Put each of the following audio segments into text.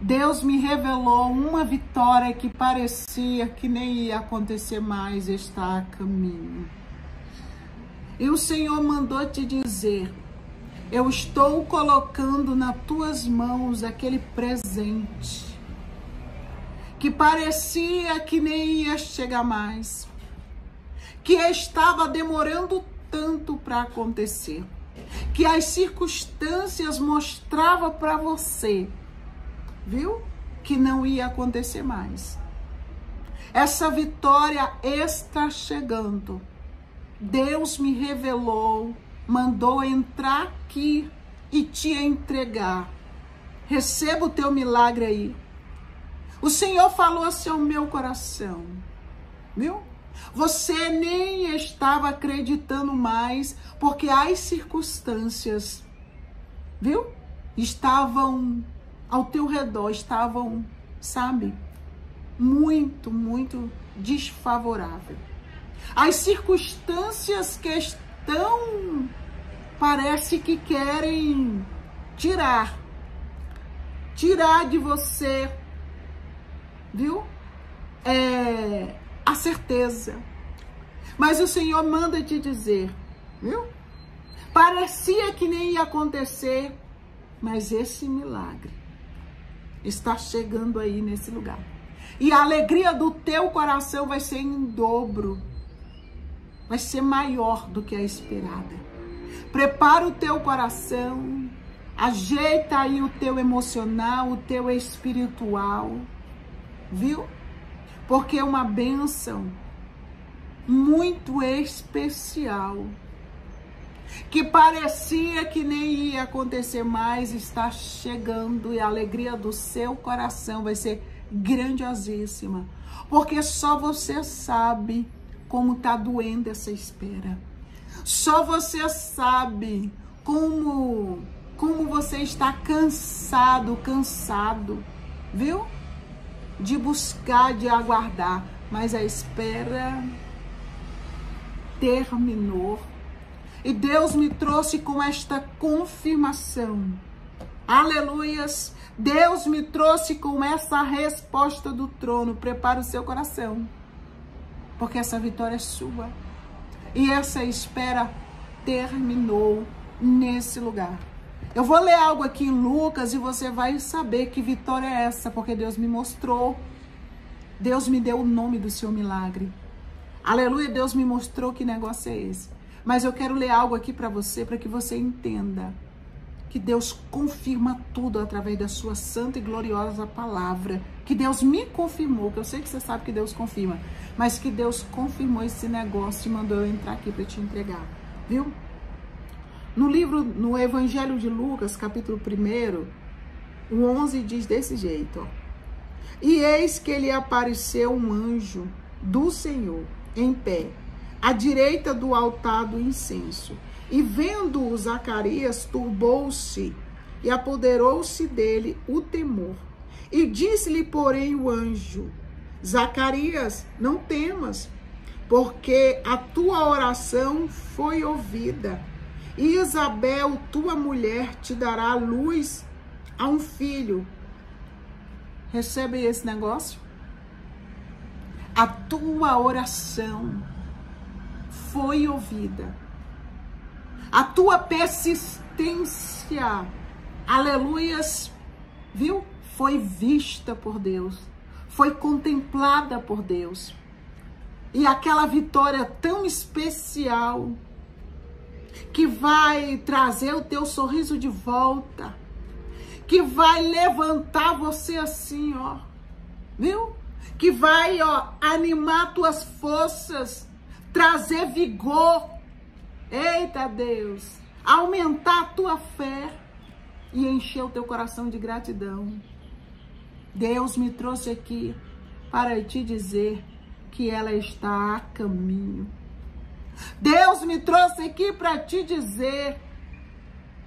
Deus me revelou uma vitória que parecia que nem ia acontecer mais, está a caminho. E o Senhor mandou te dizer: Eu estou colocando nas tuas mãos aquele presente que parecia que nem ia chegar mais, que estava demorando tanto para acontecer, que as circunstâncias mostravam para você viu? Que não ia acontecer mais. Essa vitória está chegando. Deus me revelou, mandou entrar aqui e te entregar. Receba o teu milagre aí. O Senhor falou assim ao meu coração, viu? Você nem estava acreditando mais, porque as circunstâncias, viu? Estavam ao teu redor estavam, sabe, muito, muito desfavorável. As circunstâncias que estão, parece que querem tirar, tirar de você, viu? É, a certeza. Mas o Senhor manda te dizer, viu? Parecia que nem ia acontecer, mas esse milagre está chegando aí nesse lugar. E a alegria do teu coração vai ser em dobro. Vai ser maior do que a esperada. Prepara o teu coração. Ajeita aí o teu emocional, o teu espiritual. Viu? Porque é uma bênção muito especial que parecia que nem ia acontecer mais, está chegando e a alegria do seu coração vai ser grandiosíssima, porque só você sabe como tá doendo essa espera. Só você sabe como como você está cansado, cansado, viu? De buscar, de aguardar, mas a espera terminou e Deus me trouxe com esta confirmação. Aleluias! Deus me trouxe com essa resposta do trono. Prepara o seu coração, porque essa vitória é sua. E essa espera terminou nesse lugar. Eu vou ler algo aqui em Lucas e você vai saber que vitória é essa, porque Deus me mostrou. Deus me deu o nome do seu milagre. Aleluia, Deus me mostrou que negócio é esse. Mas eu quero ler algo aqui para você, para que você entenda que Deus confirma tudo através da sua santa e gloriosa palavra. Que Deus me confirmou, que eu sei que você sabe que Deus confirma, mas que Deus confirmou esse negócio e mandou eu entrar aqui para te entregar, viu? No livro, no Evangelho de Lucas, capítulo 1, o 11 diz desse jeito, ó. E eis que lhe apareceu um anjo do Senhor em pé à direita do altar do incenso. E vendo-o, Zacarias turbou-se e apoderou-se dele o temor. E disse-lhe, porém, o anjo: Zacarias, não temas, porque a tua oração foi ouvida. E Isabel, tua mulher, te dará luz a um filho. Recebe esse negócio? A tua oração foi ouvida. A tua persistência, aleluias, viu? Foi vista por Deus, foi contemplada por Deus. E aquela vitória tão especial que vai trazer o teu sorriso de volta, que vai levantar você assim, ó, viu? Que vai, ó, animar tuas forças, trazer vigor. Eita Deus, aumentar a tua fé e encher o teu coração de gratidão. Deus me trouxe aqui para te dizer que ela está a caminho. Deus me trouxe aqui para te dizer,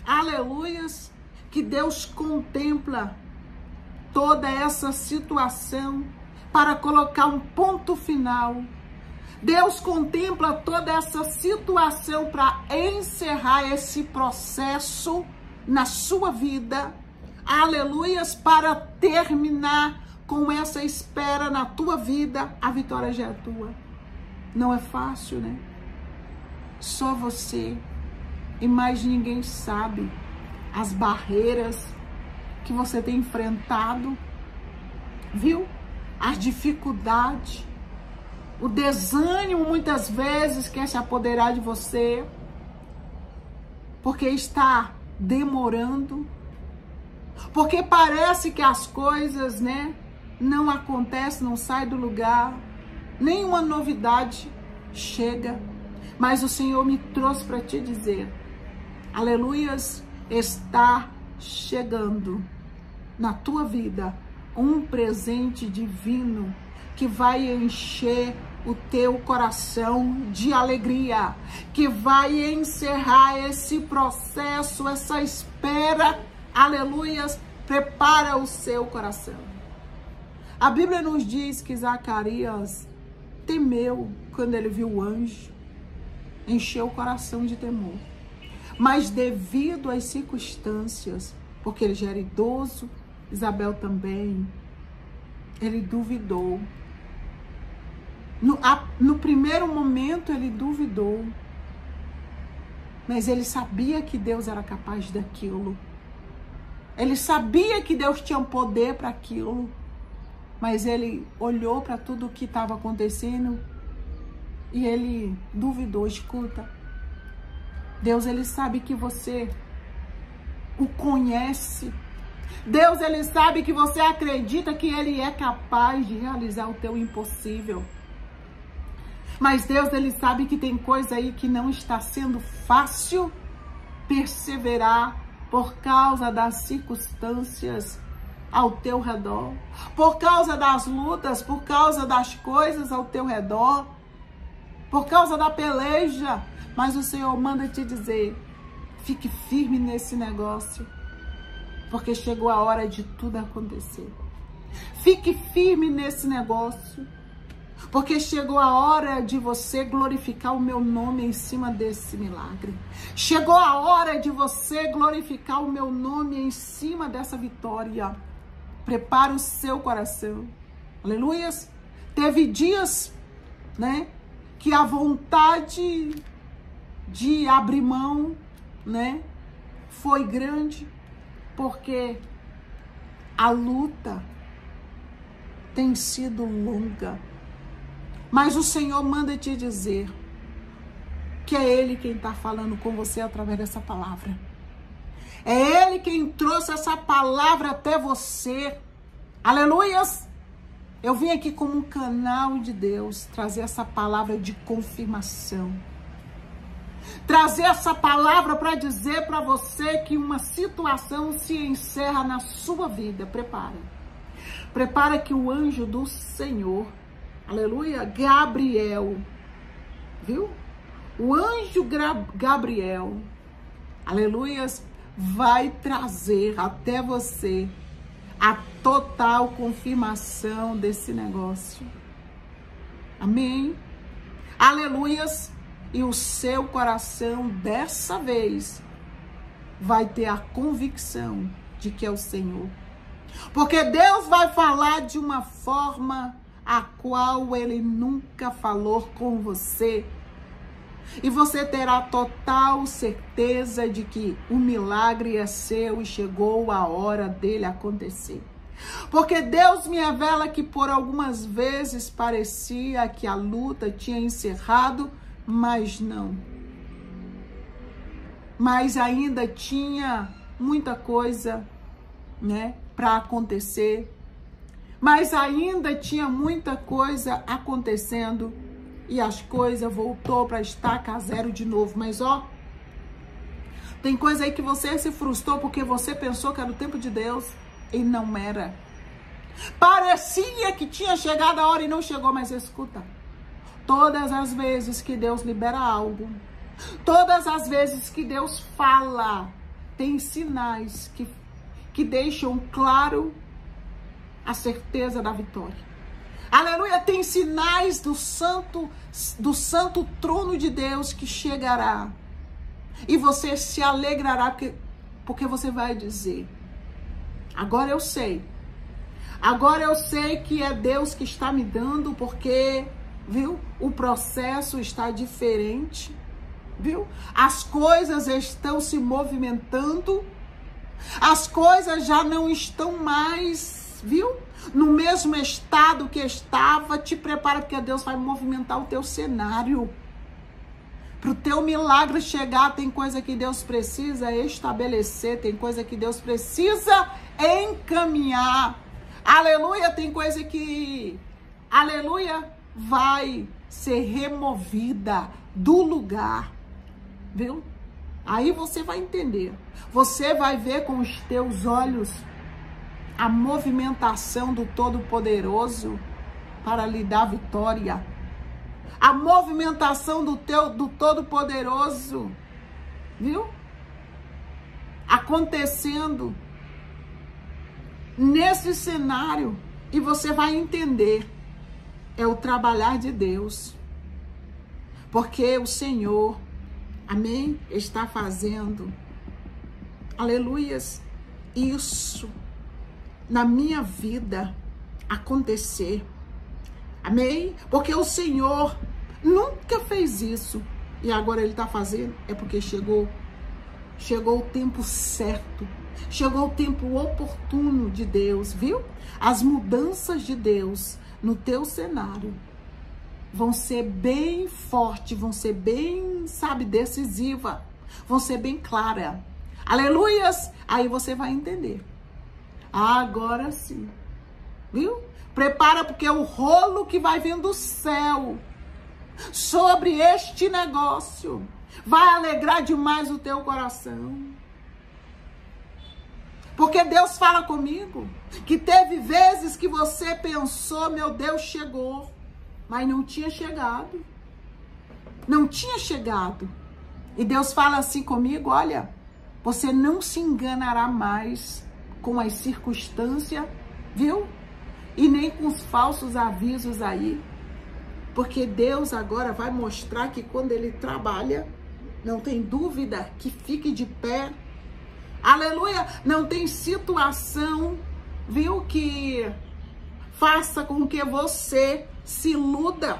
aleluias, que Deus contempla toda essa situação para colocar um ponto final Deus contempla toda essa situação para encerrar esse processo na sua vida, aleluias, para terminar com essa espera na tua vida, a vitória já é tua. Não é fácil, né? Só você e mais ninguém sabe as barreiras que você tem enfrentado, viu? As dificuldades, o desânimo muitas vezes quer se apoderar de você, porque está demorando, porque parece que as coisas, né, não acontecem, não saem do lugar, nenhuma novidade chega, mas o Senhor me trouxe para te dizer, aleluias, está chegando na tua vida um presente divino que vai encher o teu coração de alegria, que vai encerrar esse processo, essa espera, aleluias, prepara o seu coração. A Bíblia nos diz que Zacarias temeu quando ele viu o anjo, encheu o coração de temor. Mas devido às circunstâncias, porque ele já era idoso, Isabel também, ele duvidou. No, a, no primeiro momento ele duvidou, mas ele sabia que Deus era capaz daquilo. Ele sabia que Deus tinha poder para aquilo, mas ele olhou para tudo o que estava acontecendo e ele duvidou. Escuta, Deus ele sabe que você o conhece. Deus ele sabe que você acredita que ele é capaz de realizar o teu impossível. Mas Deus ele sabe que tem coisa aí que não está sendo fácil perseverar por causa das circunstâncias ao teu redor, por causa das lutas, por causa das coisas ao teu redor, por causa da peleja, mas o Senhor manda te dizer: fique firme nesse negócio, porque chegou a hora de tudo acontecer. Fique firme nesse negócio, porque chegou a hora de você glorificar o meu nome em cima desse milagre. Chegou a hora de você glorificar o meu nome em cima dessa vitória. Prepare o seu coração. Aleluias. Teve dias, né, que a vontade de abrir mão, né? Foi grande, porque a luta tem sido longa. Mas o Senhor manda te dizer que é Ele quem está falando com você através dessa palavra. É Ele quem trouxe essa palavra até você. Aleluias! Eu vim aqui como um canal de Deus trazer essa palavra de confirmação trazer essa palavra para dizer para você que uma situação se encerra na sua vida. Prepara. Prepara que o anjo do Senhor, aleluia, Gabriel, viu? O anjo Gabriel, aleluias, vai trazer até você a total confirmação desse negócio. Amém? Aleluias e o seu coração dessa vez vai ter a convicção de que é o Senhor. Porque Deus vai falar de uma forma a qual ele nunca falou com você. E você terá total certeza de que o milagre é seu e chegou a hora dele acontecer. Porque Deus me revela que por algumas vezes parecia que a luta tinha encerrado mas não. Mas ainda tinha muita coisa, né, para acontecer. Mas ainda tinha muita coisa acontecendo e as coisas voltou para estaca zero de novo. Mas ó, tem coisa aí que você se frustrou porque você pensou que era o tempo de Deus e não era. Parecia que tinha chegado a hora e não chegou, mas escuta. Todas as vezes que Deus libera algo, todas as vezes que Deus fala, tem sinais que, que deixam claro a certeza da vitória. Aleluia, tem sinais do santo do santo trono de Deus que chegará. E você se alegrará porque, porque você vai dizer: Agora eu sei. Agora eu sei que é Deus que está me dando, porque, viu? O processo está diferente, viu? As coisas estão se movimentando, as coisas já não estão mais, viu? No mesmo estado que estava, te prepara porque Deus vai movimentar o teu cenário. Para o teu milagre chegar, tem coisa que Deus precisa estabelecer, tem coisa que Deus precisa encaminhar. Aleluia, tem coisa que, aleluia, vai ser removida do lugar, viu? Aí você vai entender. Você vai ver com os teus olhos a movimentação do Todo-Poderoso para lhe dar vitória. A movimentação do teu do Todo-Poderoso, viu? Acontecendo nesse cenário. E você vai entender é o trabalhar de Deus. Porque o Senhor, amém, está fazendo. Aleluias. Isso na minha vida acontecer. Amém? Porque o Senhor nunca fez isso e agora ele está fazendo é porque chegou chegou o tempo certo. Chegou o tempo oportuno de Deus, viu? As mudanças de Deus no teu cenário vão ser bem forte, vão ser bem, sabe, decisiva, vão ser bem clara. Aleluias! Aí você vai entender. Agora sim. Viu? Prepara porque o rolo que vai vir do céu sobre este negócio vai alegrar demais o teu coração. Porque Deus fala comigo que teve vezes que você pensou, meu Deus, chegou, mas não tinha chegado. Não tinha chegado. E Deus fala assim comigo: olha, você não se enganará mais com as circunstâncias, viu? e nem com os falsos avisos aí. Porque Deus agora vai mostrar que quando ele trabalha, não tem dúvida que fique de pé. Aleluia! Não tem situação, viu, que faça com que você se iluda.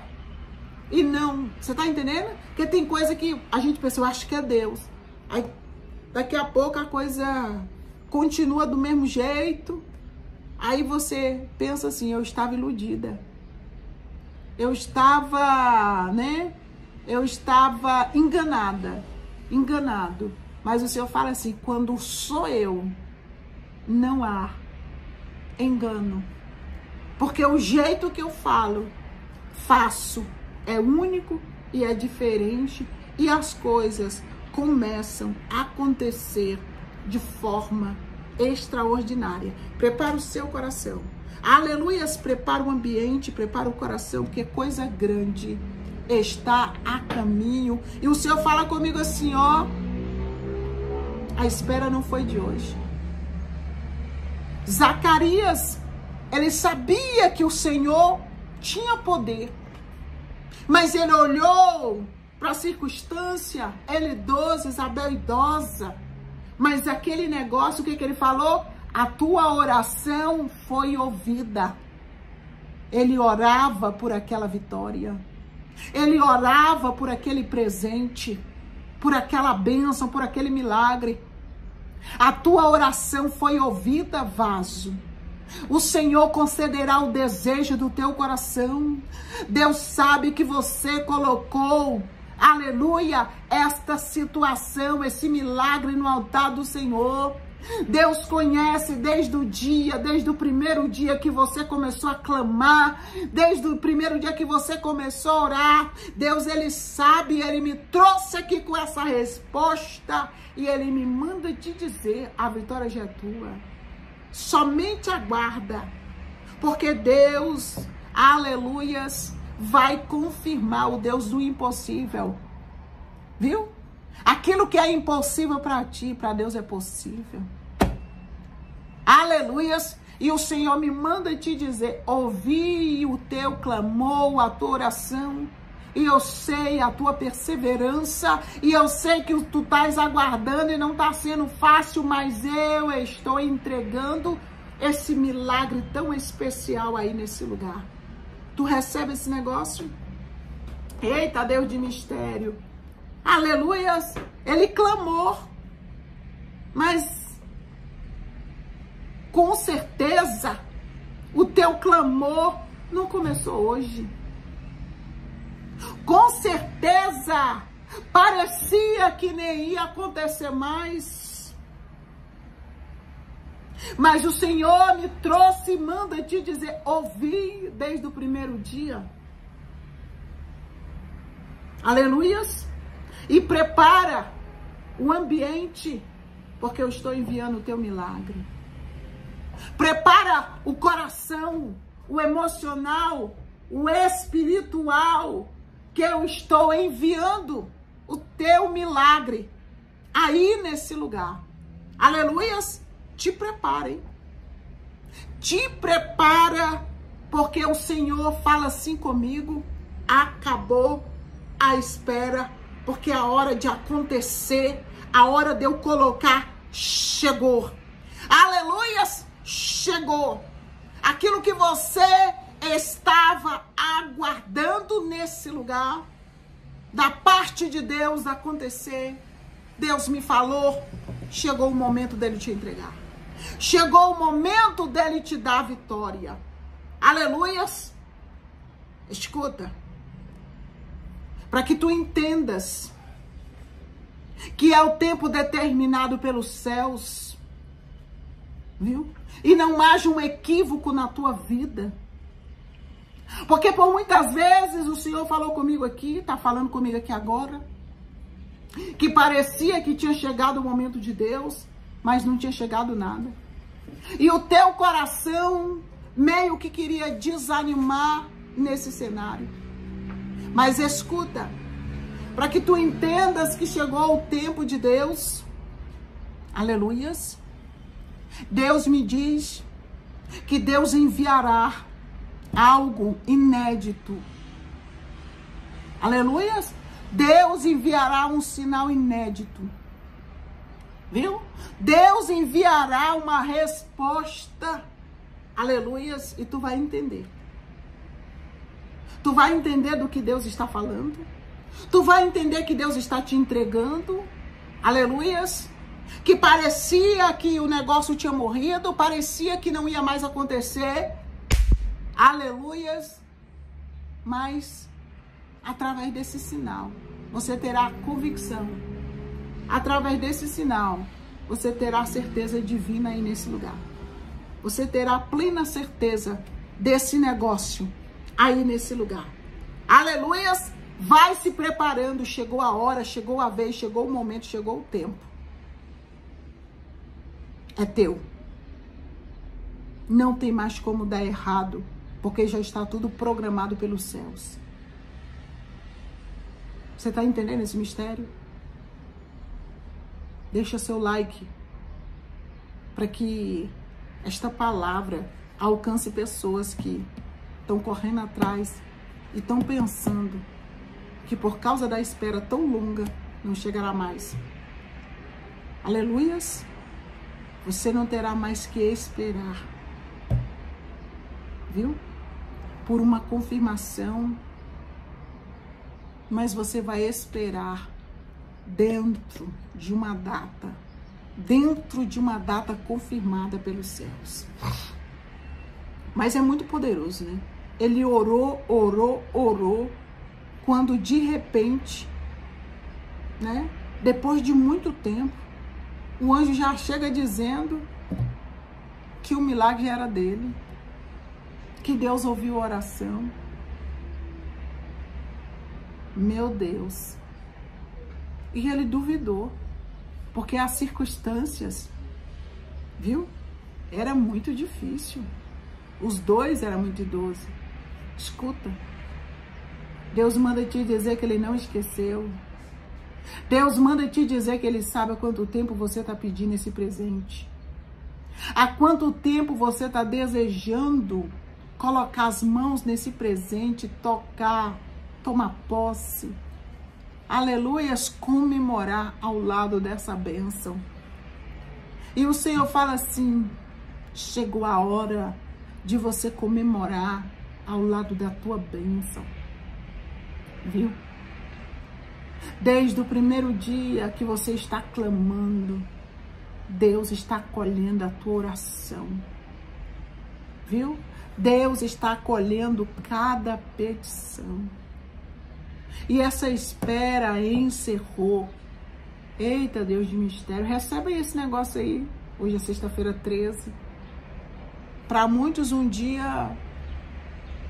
E não, você tá entendendo? Porque tem coisa que a gente pensa, eu acho que é Deus. Aí daqui a pouco a coisa continua do mesmo jeito. Aí você pensa assim, eu estava iludida. Eu estava, né? Eu estava enganada, enganado. Mas o Senhor fala assim, quando sou eu, não há engano. Porque o jeito que eu falo, faço, é único e é diferente e as coisas começam a acontecer de forma extraordinária. Prepara o seu coração. Aleluias, prepara o ambiente, prepara o coração, porque coisa grande está a caminho. E o Senhor fala comigo assim, ó, a espera não foi de hoje. Zacarias, ele sabia que o Senhor tinha poder, mas ele olhou para a circunstância, ele idoso, Isabel idosa, mas aquele negócio, o que, que ele falou? A tua oração foi ouvida. Ele orava por aquela vitória. Ele orava por aquele presente, por aquela bênção, por aquele milagre. A tua oração foi ouvida, vaso. O Senhor concederá o desejo do teu coração. Deus sabe que você colocou aleluia, esta situação, esse milagre no altar do Senhor. Deus conhece desde o dia, desde o primeiro dia que você começou a clamar, desde o primeiro dia que você começou a orar. Deus, Ele sabe, Ele me trouxe aqui com essa resposta e Ele me manda te dizer: a vitória já é tua. Somente aguarda, porque Deus, aleluias, vai confirmar o Deus do impossível. Viu? Aquilo que é impossível para ti, para Deus é possível. Aleluias. E o Senhor me manda te dizer: ouvi o teu clamor, a tua oração, e eu sei a tua perseverança, e eu sei que tu estás aguardando e não está sendo fácil, mas eu estou entregando esse milagre tão especial aí nesse lugar. Tu recebe esse negócio? Eita, Deus de mistério. Aleluias. Ele clamou. Mas com certeza o teu clamor não começou hoje. Com certeza parecia que nem ia acontecer mais. Mas o Senhor me trouxe e manda te dizer: ouvi desde o primeiro dia. Aleluias. E prepara o ambiente, porque eu estou enviando o teu milagre. Prepara o coração, o emocional, o espiritual, que eu estou enviando o teu milagre aí nesse lugar. Aleluias. Te preparem. Te prepara, porque o Senhor fala assim comigo. Acabou a espera, porque a hora de acontecer, a hora de eu colocar, chegou. Aleluias, chegou. Aquilo que você estava aguardando nesse lugar, da parte de Deus acontecer, Deus me falou, chegou o momento dele te entregar. Chegou o momento dele te dar a vitória. Aleluias. Escuta para que tu entendas que é o tempo determinado pelos céus, viu? E não haja um equívoco na tua vida. Porque por muitas vezes o Senhor falou comigo aqui, está falando comigo aqui agora, que parecia que tinha chegado o momento de Deus, mas não tinha chegado nada. E o teu coração meio que queria desanimar nesse cenário. Mas escuta, para que tu entendas que chegou o tempo de Deus. Aleluias. Deus me diz que Deus enviará algo inédito. Aleluias. Deus enviará um sinal inédito. Viu? Deus enviará uma resposta. Aleluias. E tu vai entender. Tu vai entender do que Deus está falando. Tu vai entender que Deus está te entregando. Aleluias. Que parecia que o negócio tinha morrido, parecia que não ia mais acontecer. Aleluias. Mas através desse sinal, você terá convicção. Através desse sinal, você terá certeza divina aí nesse lugar. Você terá plena certeza desse negócio aí nesse lugar. Aleluias! Vai se preparando, chegou a hora, chegou a vez, chegou o momento, chegou o tempo. É teu. Não tem mais como dar errado, porque já está tudo programado pelos céus. Você está entendendo esse mistério? Deixa seu like para que esta palavra alcance pessoas que estão correndo atrás e estão pensando que por causa da espera tão longa não chegará mais. Aleluias! Você não terá mais que esperar. Viu? Por uma confirmação. Mas você vai esperar dentro de uma data. Dentro de uma data confirmada pelos céus. Mas é muito poderoso, né? Ele orou, orou, orou, quando de repente, né, depois de muito tempo, o anjo já chega dizendo que o milagre era dele, que Deus ouviu a oração. Meu Deus. E ele duvidou, porque as circunstâncias, viu? Era muito difícil. Os dois eram muito idosos. Escuta. Deus manda te dizer que ele não esqueceu. Deus manda te dizer que ele sabe há quanto tempo você está pedindo esse presente. Há quanto tempo você está desejando colocar as mãos nesse presente, tocar, tomar posse. Aleluias, comemorar ao lado dessa bênção. E o Senhor fala assim: chegou a hora de você comemorar ao lado da tua bênção. Viu? Desde o primeiro dia que você está clamando, Deus está acolhendo a tua oração. Viu? Deus está acolhendo cada petição. E essa espera encerrou. Eita, Deus de mistério. Recebe esse negócio aí. Hoje é sexta-feira 13. Para muitos, um dia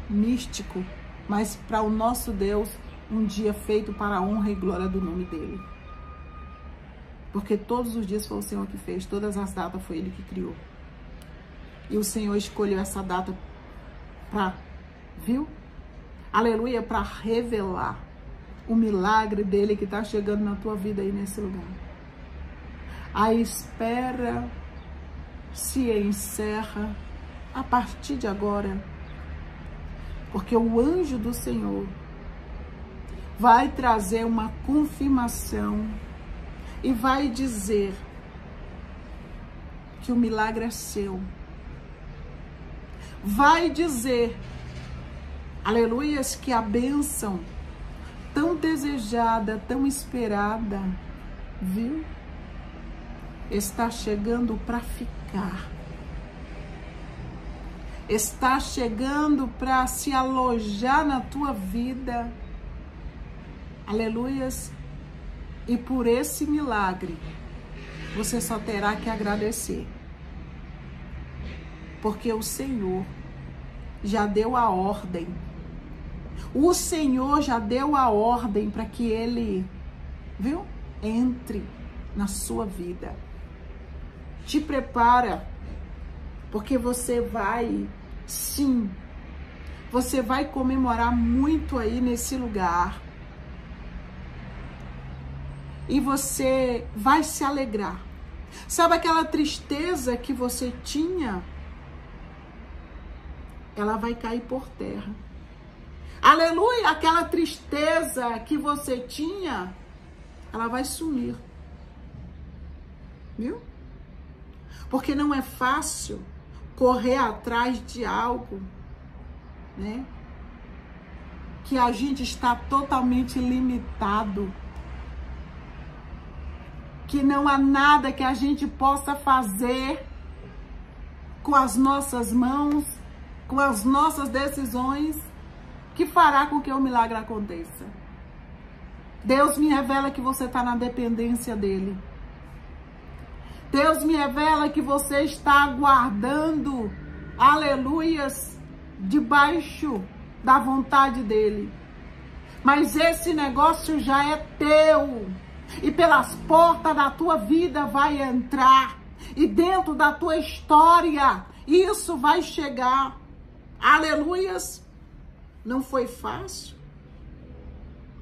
místico. Mas para o nosso Deus, um dia feito para a honra e glória do nome dele. Porque todos os dias foi o Senhor que fez, todas as datas foi ele que criou. E o Senhor escolheu essa data para, viu? Aleluia, para revelar o milagre dele que está chegando na tua vida aí nesse lugar. A espera se encerra a partir de agora, porque o anjo do Senhor vai trazer uma confirmação e vai dizer que o milagre é seu vai dizer, aleluias, que a bênção tão desejada, tão esperada, viu? Está chegando para ficar. Está chegando para se alojar na tua vida. Aleluias. E por esse milagre, você só terá que agradecer porque o Senhor já deu a ordem. O Senhor já deu a ordem para que ele, viu? Entre na sua vida. Te prepara, porque você vai, sim, você vai comemorar muito aí nesse lugar. E você vai se alegrar. Sabe aquela tristeza que você tinha? ela vai cair por terra. Aleluia! Aquela tristeza que você tinha, ela vai sumir. Viu? Porque não é fácil correr atrás de algo, né? Que a gente está totalmente limitado. Que não há nada que a gente possa fazer com as nossas mãos com as nossas decisões que fará com que o milagre aconteça. Deus me revela que você está na dependência dele. Deus me revela que você está aguardando, aleluias, debaixo da vontade dele. Mas esse negócio já é teu. E pelas portas da tua vida vai entrar. E dentro da tua história, isso vai chegar. Aleluias! Não foi fácil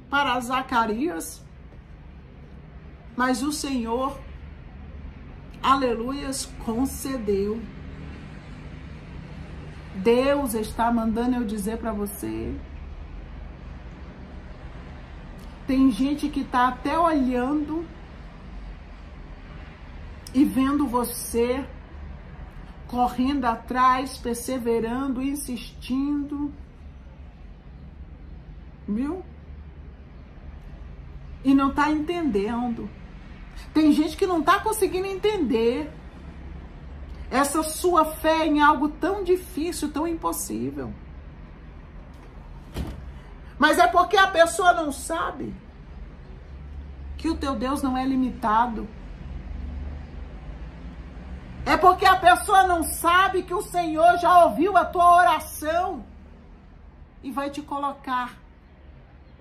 para Zacarias, mas o Senhor, aleluias, concedeu. Deus está mandando eu dizer para você. Tem gente que está até olhando e vendo você correndo atrás, perseverando, insistindo. Viu? E não está entendendo. Tem gente que não está conseguindo entender essa sua fé em algo tão difícil, tão impossível. Mas é porque a pessoa não sabe que o teu Deus não é limitado. É porque a pessoa não sabe que o Senhor já ouviu a tua oração e vai te colocar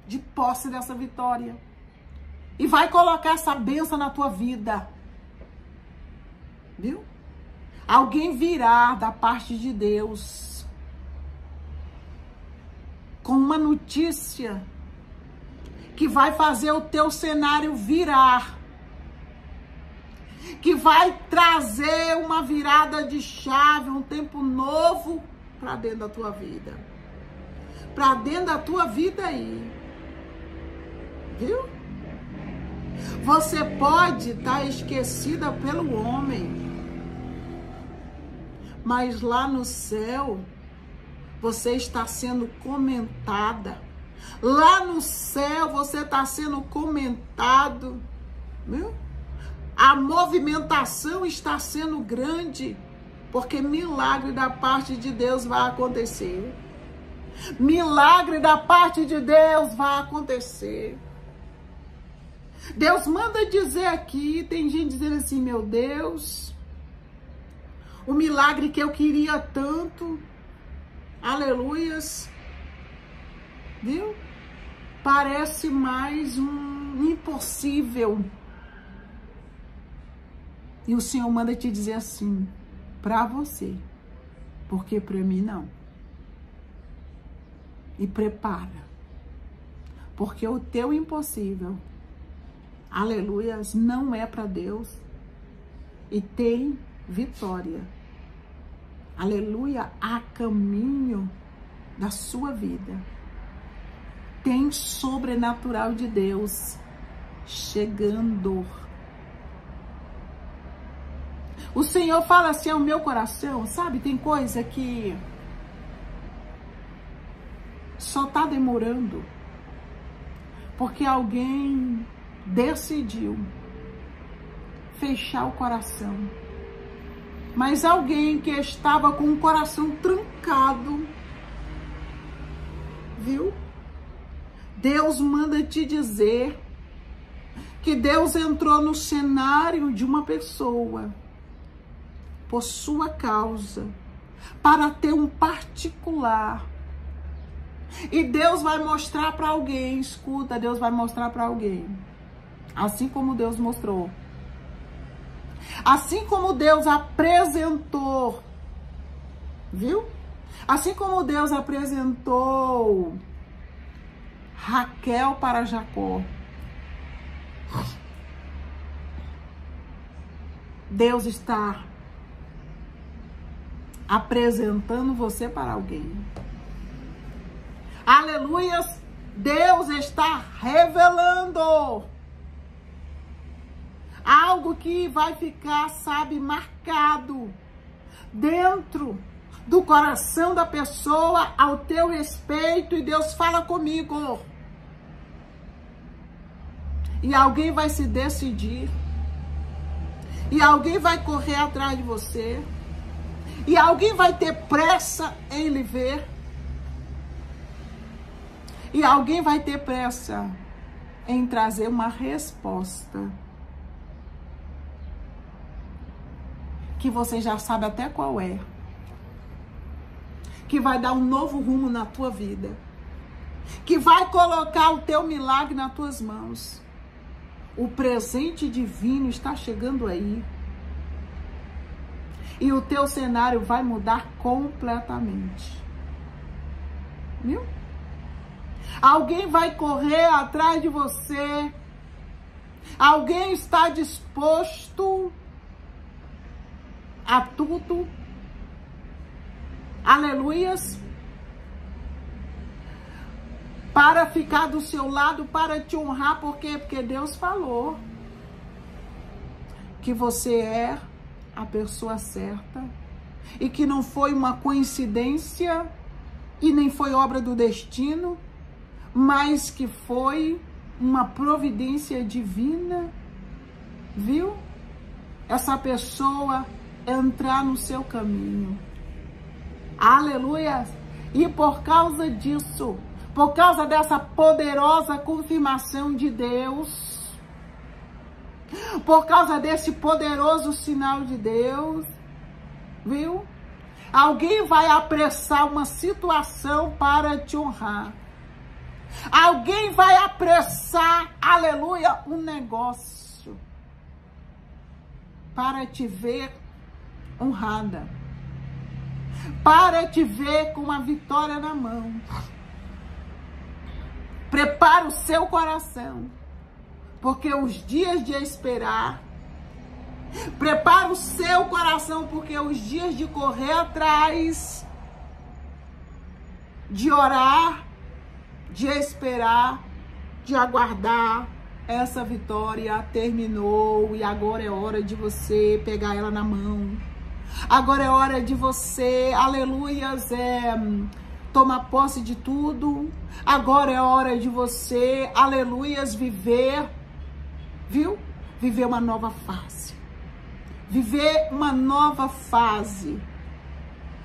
de posse dessa vitória. E vai colocar essa benção na tua vida. Viu? Alguém virá da parte de Deus com uma notícia que vai fazer o teu cenário virar que vai trazer uma virada de chave, um tempo novo para dentro da tua vida. Para dentro da tua vida aí. Viu? Você pode estar esquecida pelo homem, mas lá no céu você está sendo comentada. Lá no céu você está sendo comentado, viu? A movimentação está sendo grande, porque milagre da parte de Deus vai acontecer. Milagre da parte de Deus vai acontecer. Deus manda dizer aqui, tem gente dizendo assim, meu Deus, o milagre que eu queria tanto, aleluias, viu? Parece mais um impossível. E o Senhor manda te dizer assim, para você, porque para mim não. E prepara, porque o teu impossível, aleluias, não é para Deus e tem vitória. Aleluia, a caminho da sua vida. Tem sobrenatural de Deus chegando o Senhor fala assim ao meu coração, sabe? Tem coisa que só tá demorando porque alguém decidiu fechar o coração. Mas alguém que estava com o coração trancado, viu? Deus manda te dizer que Deus entrou no cenário de uma pessoa por sua causa, para ter um particular. E Deus vai mostrar para alguém, escuta, Deus vai mostrar para alguém. Assim como Deus mostrou. Assim como Deus apresentou, viu? Assim como Deus apresentou Raquel para Jacó. Deus está apresentando você para alguém. Aleluias! Deus está revelando algo que vai ficar, sabe, marcado dentro do coração da pessoa ao teu respeito e Deus fala comigo. E alguém vai se decidir. E alguém vai correr atrás de você. E alguém vai ter pressa em lhe ver. E alguém vai ter pressa em trazer uma resposta. Que você já sabe até qual é. Que vai dar um novo rumo na tua vida. Que vai colocar o teu milagre nas tuas mãos. O presente divino está chegando aí e o teu cenário vai mudar completamente. Viu? Alguém vai correr atrás de você. Alguém está disposto a tudo. Aleluias. Para ficar do seu lado, para te honrar, por quê? Porque Deus falou que você é a pessoa certa e que não foi uma coincidência e nem foi obra do destino, mas que foi uma providência divina, viu? Essa pessoa entrar no seu caminho. Aleluia! E por causa disso, por causa dessa poderosa confirmação de Deus, por causa desse poderoso sinal de Deus, viu? Alguém vai apressar uma situação para te honrar. Alguém vai apressar, aleluia, um negócio para te ver honrada. Para te ver com uma vitória na mão. Prepara o seu coração porque os dias de esperar, prepara o seu coração, porque os dias de correr atrás, de orar, de esperar, de aguardar. Essa vitória terminou e agora é hora de você pegar ela na mão. Agora é hora de você, aleluias, é tomar posse de tudo. Agora é hora de você, aleluias, viver, viu? Viver uma nova fase. Viver uma nova fase.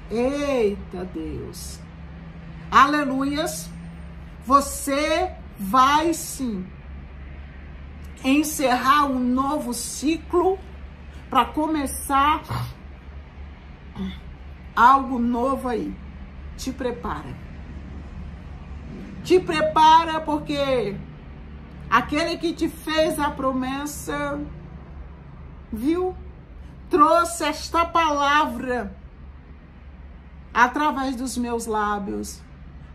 Eita Deus. Aleluias. Você vai sim encerrar um novo ciclo para começar algo novo aí. Te prepara. Te prepara porque aquele que te fez a promessa, viu? Trouxe esta palavra através dos meus lábios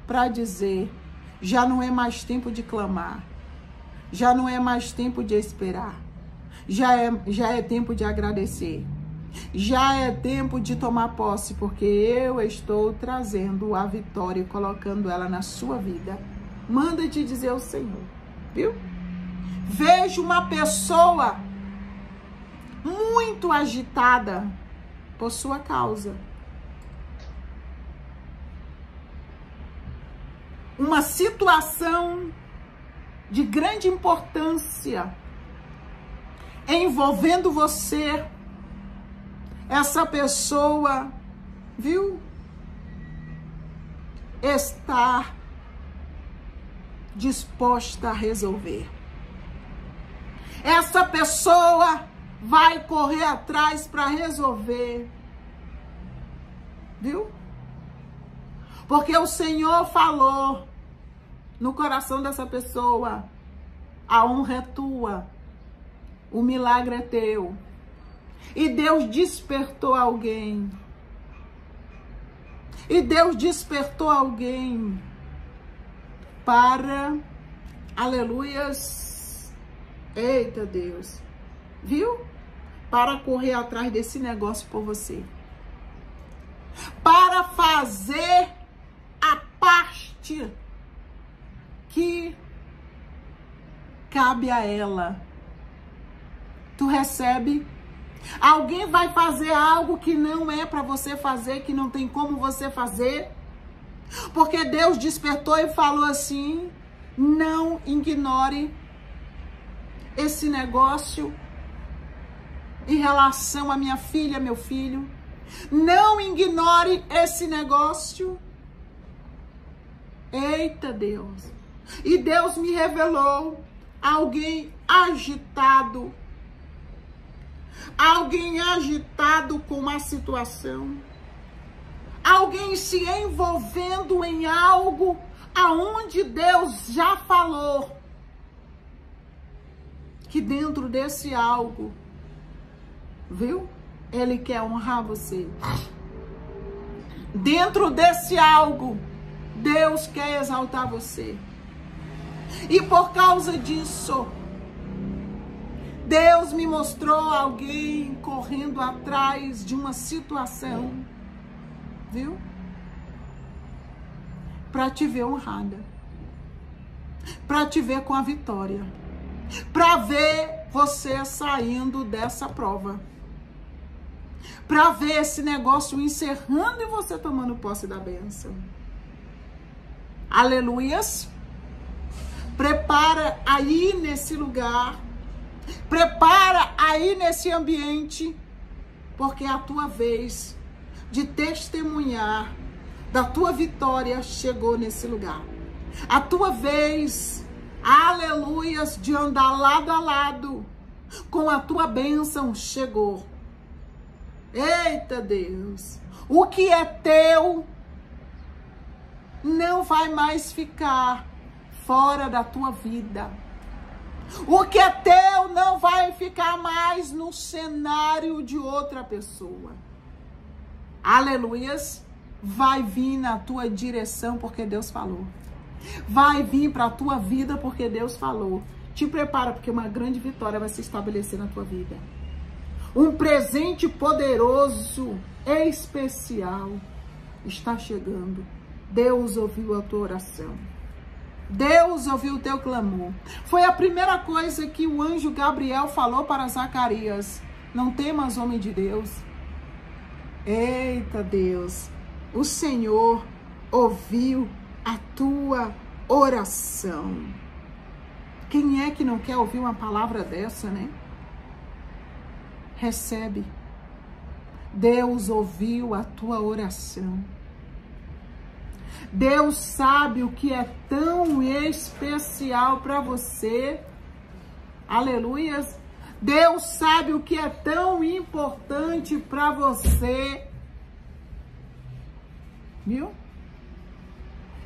para dizer: já não é mais tempo de clamar, já não é mais tempo de esperar, já é, já é tempo de agradecer. Já é tempo de tomar posse, porque eu estou trazendo a vitória e colocando ela na sua vida. Manda te dizer o Senhor, viu? Vejo uma pessoa muito agitada por sua causa. Uma situação de grande importância envolvendo você essa pessoa, viu? Está disposta a resolver. Essa pessoa vai correr atrás para resolver. Viu? Porque o Senhor falou no coração dessa pessoa: a honra é tua, o milagre é teu. E Deus despertou alguém. E Deus despertou alguém para, aleluias, eita Deus, viu? Para correr atrás desse negócio por você. Para fazer a parte que cabe a ela. Tu recebe Alguém vai fazer algo que não é para você fazer, que não tem como você fazer? Porque Deus despertou e falou assim: não ignore esse negócio em relação à minha filha, meu filho. Não ignore esse negócio. Eita Deus. E Deus me revelou alguém agitado alguém agitado com uma situação, alguém se envolvendo em algo aonde Deus já falou que dentro desse algo, viu? Ele quer honrar você. Dentro desse algo, Deus quer exaltar você. E por causa disso, Deus me mostrou alguém correndo atrás de uma situação, viu? Para te ver honrada, para te ver com a vitória, para ver você saindo dessa prova, para ver esse negócio encerrando e você tomando posse da bênção. Aleluias. Prepara aí nesse lugar Prepara aí nesse ambiente, porque é a tua vez de testemunhar da tua vitória chegou nesse lugar. A tua vez, aleluias, de andar lado a lado com a tua bênção chegou. Eita Deus, o que é teu não vai mais ficar fora da tua vida. O que é teu não vai ficar mais no cenário de outra pessoa. Aleluias. Vai vir na tua direção porque Deus falou. Vai vir para a tua vida porque Deus falou. Te prepara porque uma grande vitória vai se estabelecer na tua vida. Um presente poderoso, especial está chegando. Deus ouviu a tua oração. Deus ouviu o teu clamor. Foi a primeira coisa que o anjo Gabriel falou para Zacarias. Não temas, homem de Deus. Eita Deus, o Senhor ouviu a tua oração. Quem é que não quer ouvir uma palavra dessa, né? Recebe. Deus ouviu a tua oração. Deus sabe o que é tão especial para você. Aleluias. Deus sabe o que é tão importante para você. Viu?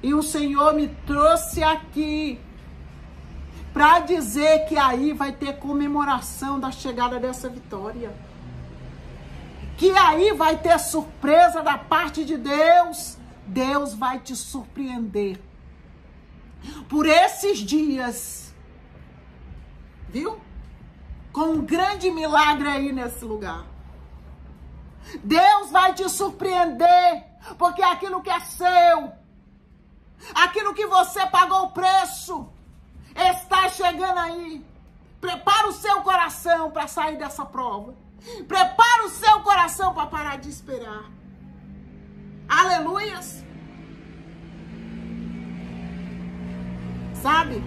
E o Senhor me trouxe aqui para dizer que aí vai ter comemoração da chegada dessa vitória. Que aí vai ter surpresa da parte de Deus. Deus vai te surpreender. Por esses dias. Viu? Com um grande milagre aí nesse lugar. Deus vai te surpreender. Porque aquilo que é seu, aquilo que você pagou o preço, está chegando aí. Prepara o seu coração para sair dessa prova. Prepara o seu coração para parar de esperar. Aleluias. Sabe?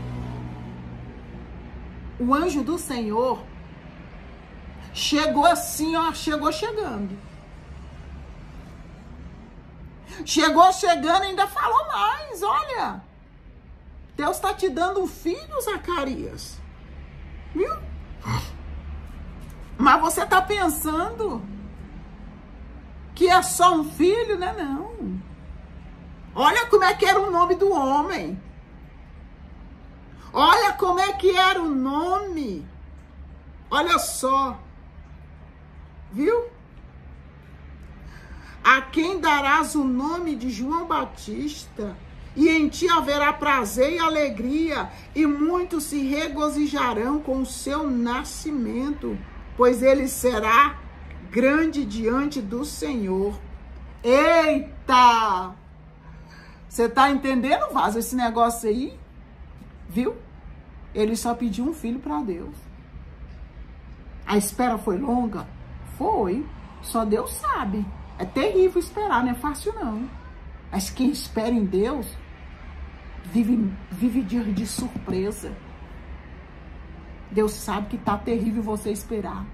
O anjo do Senhor chegou assim, ó, chegou chegando. Chegou chegando ainda falou mais, olha. Deus está te dando um filho, Zacarias. Viu? Mas você está pensando que é só um filho, né? Não. Olha como é que era o nome do homem. Olha como é que era o nome. Olha só. Viu? A quem darás o nome de João Batista? e em ti haverá prazer e alegria, e muitos se regozijarão com o seu nascimento, pois ele será grande diante do Senhor. Eita! Você tá entendendo, Vaso, esse negócio aí? Viu? Ele só pediu um filho para Deus. A espera foi longa? Foi. Só Deus sabe. É terrível esperar, não é fácil não. Mas quem espera em Deus vive, vive de surpresa. Deus sabe que tá terrível você esperar.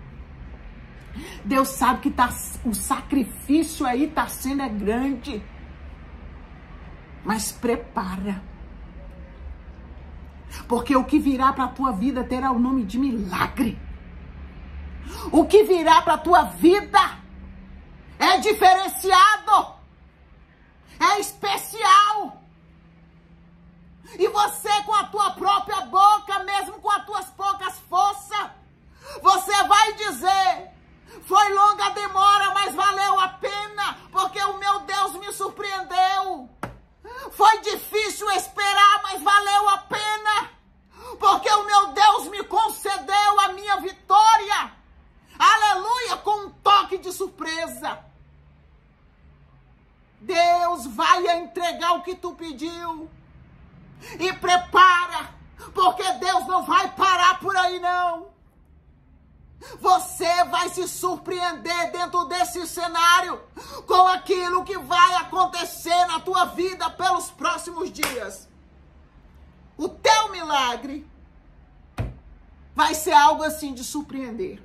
Deus sabe que tá, o sacrifício aí tá sendo é grande. Mas prepara. Porque o que virá para a tua vida terá o nome de milagre. O que virá para a tua vida é diferenciado. É especial. E você, com a tua própria boca, mesmo com as tuas poucas forças, você vai dizer: foi longa demora, mas valeu a pena, porque o meu Deus me surpreendeu. Foi difícil esperar, mas valeu a pena, porque o meu Deus me concedeu a minha vitória. Aleluia, com um toque de surpresa. Deus vai entregar o que tu pediu. E prepara, porque Deus não vai parar por aí não. Você vai se surpreender dentro desse cenário com aquilo que vai acontecer na tua vida pelos próximos dias. O teu milagre vai ser algo assim de surpreender.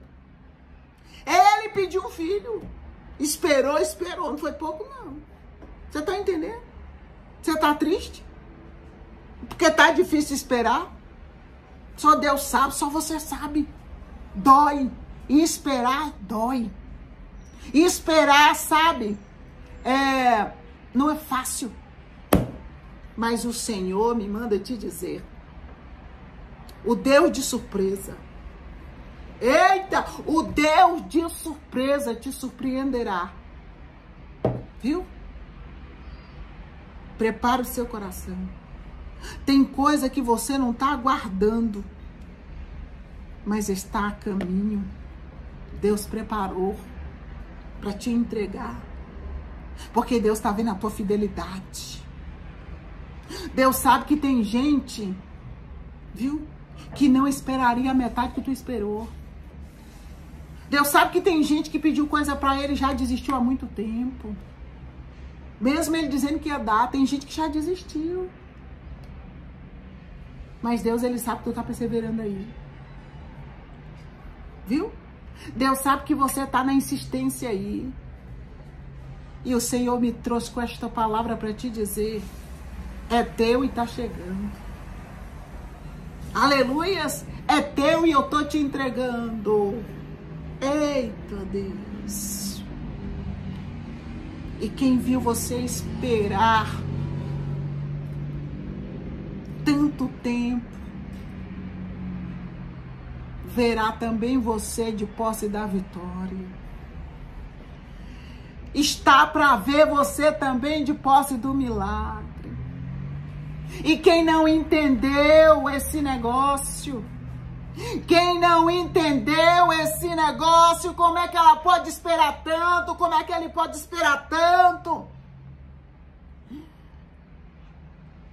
Ele pediu um filho. Esperou, esperou. Não foi pouco, não. Você está entendendo? Você está triste? Porque tá difícil esperar. Só Deus sabe, só você sabe. Dói. E esperar dói. E esperar, sabe? É, não é fácil. Mas o Senhor me manda te dizer. O Deus de surpresa. Eita, o Deus de surpresa te surpreenderá. Viu? Prepara o seu coração. Tem coisa que você não está aguardando, mas está a caminho. Deus preparou para te entregar. Porque Deus está vendo a tua fidelidade. Deus sabe que tem gente, viu? Que não esperaria a metade que tu esperou. Deus sabe que tem gente que pediu coisa para ele e já desistiu há muito tempo. Mesmo ele dizendo que ia dar, tem gente que já desistiu. Mas Deus, ele sabe que tu tá perseverando aí. Viu? Deus sabe que você tá na insistência aí. E o Senhor me trouxe com esta palavra para te dizer: é teu e tá chegando. Aleluias! É teu e eu tô te entregando. Eita Deus! E quem viu você esperar tanto tempo, verá também você de posse da vitória. Está para ver você também de posse do milagre. E quem não entendeu esse negócio, quem não entendeu esse negócio, como é que ela pode esperar tanto? Como é que ele pode esperar tanto?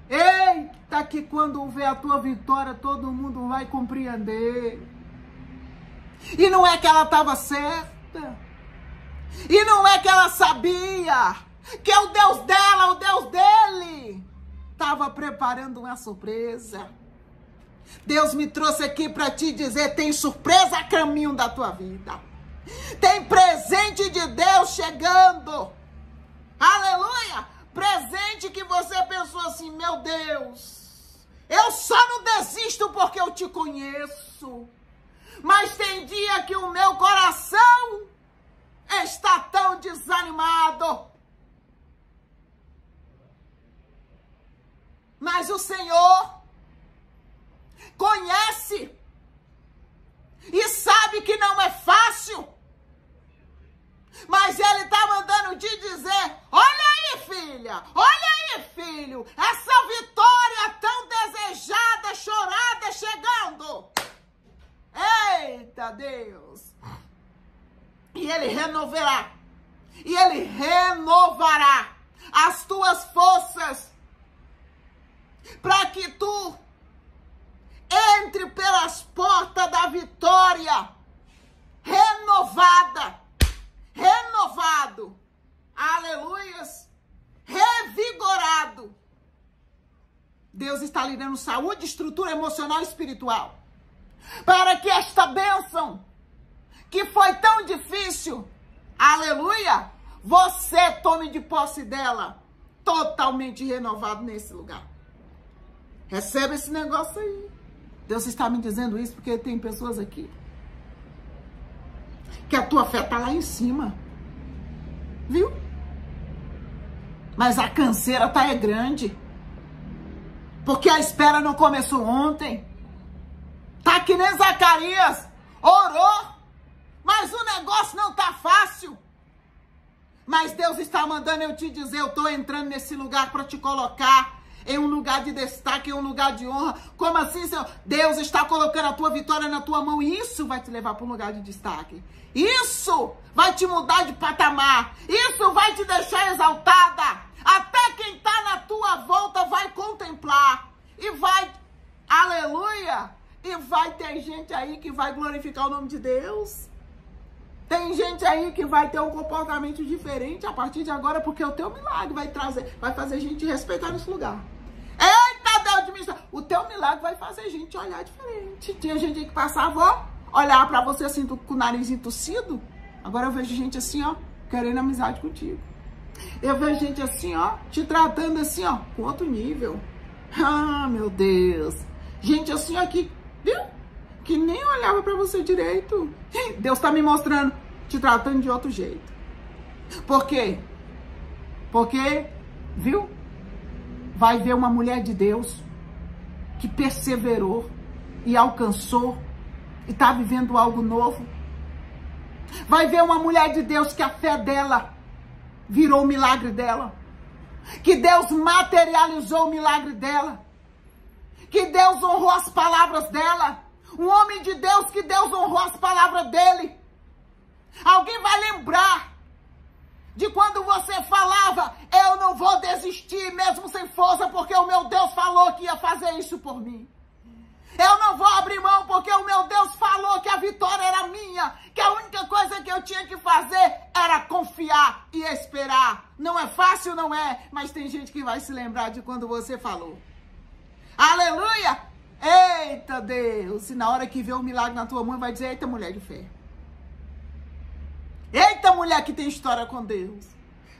Eita, que quando ver a tua vitória, todo mundo vai compreender. E não é que ela estava certa. E não é que ela sabia que é o Deus dela, o Deus dele, estava preparando uma surpresa. Deus me trouxe aqui para te dizer: tem surpresa a caminho da tua vida. Tem presente de Deus chegando. Aleluia! Presente que você pensou assim: meu Deus, eu só não desisto porque eu te conheço. Mas tem dia que o meu coração está tão desanimado. Mas o Senhor conhece e sabe que não é fácil. Mas Ele está mandando te dizer: olha aí, filha, olha aí, filho, essa vitória tão desejada, chorada, chegando. Eita Deus! E Ele renovará, e Ele renovará as tuas forças para que tu entre pelas portas da vitória renovada, renovado, aleluias, revigorado. Deus está lhe dando saúde, estrutura emocional e espiritual. Para que esta bênção, que foi tão difícil, aleluia, você tome de posse dela, totalmente renovado nesse lugar. Receba esse negócio aí. Deus está me dizendo isso porque tem pessoas aqui que a tua fé está lá em cima. Viu? Mas a canseira tá é grande. Porque a espera não começou ontem. Tá que nem Zacarias. Orou. Mas o negócio não tá fácil. Mas Deus está mandando eu te dizer, eu tô entrando nesse lugar para te colocar em um lugar de destaque, em um lugar de honra. Como assim, Senhor? Deus está colocando a tua vitória na tua mão e isso vai te levar para um lugar de destaque. Isso vai te mudar de patamar. Isso vai te deixar exaltada. Até quem está na tua volta vai contemplar e vai, aleluia, e vai ter gente aí que vai glorificar o nome de Deus. Tem gente aí que vai ter um comportamento diferente a partir de agora, porque o teu milagre vai trazer, vai fazer gente respeitar esse lugar. Eita, Deus de mim! O teu milagre vai fazer gente olhar diferente. Tinha gente que passava, ó, olhar pra você assim, com o nariz entussido. Agora eu vejo gente assim, ó, querendo amizade contigo. Eu vejo gente assim, ó, te tratando assim, ó, com outro nível. Ah, meu Deus. Gente assim, ó, que? Que nem olhava para você direito. Deus está me mostrando, te tratando de outro jeito. Por quê? Porque, viu? Vai ver uma mulher de Deus que perseverou e alcançou e está vivendo algo novo. Vai ver uma mulher de Deus que a fé dela virou o milagre dela. Que Deus materializou o milagre dela. Que Deus honrou as palavras dela um homem de Deus que Deus honrou as palavras dele. Alguém vai lembrar de quando você falava, eu não vou desistir mesmo sem força, porque o meu Deus falou que ia fazer isso por mim. Eu não vou abrir mão porque o meu Deus falou que a vitória era minha, que a única coisa que eu tinha que fazer era confiar e esperar. Não é fácil, não é, mas tem gente que vai se lembrar de quando você falou. Aleluia! Eita Deus! E na hora que vê o um milagre na tua mão, vai dizer: Eita, mulher de fé. Eita, mulher que tem história com Deus.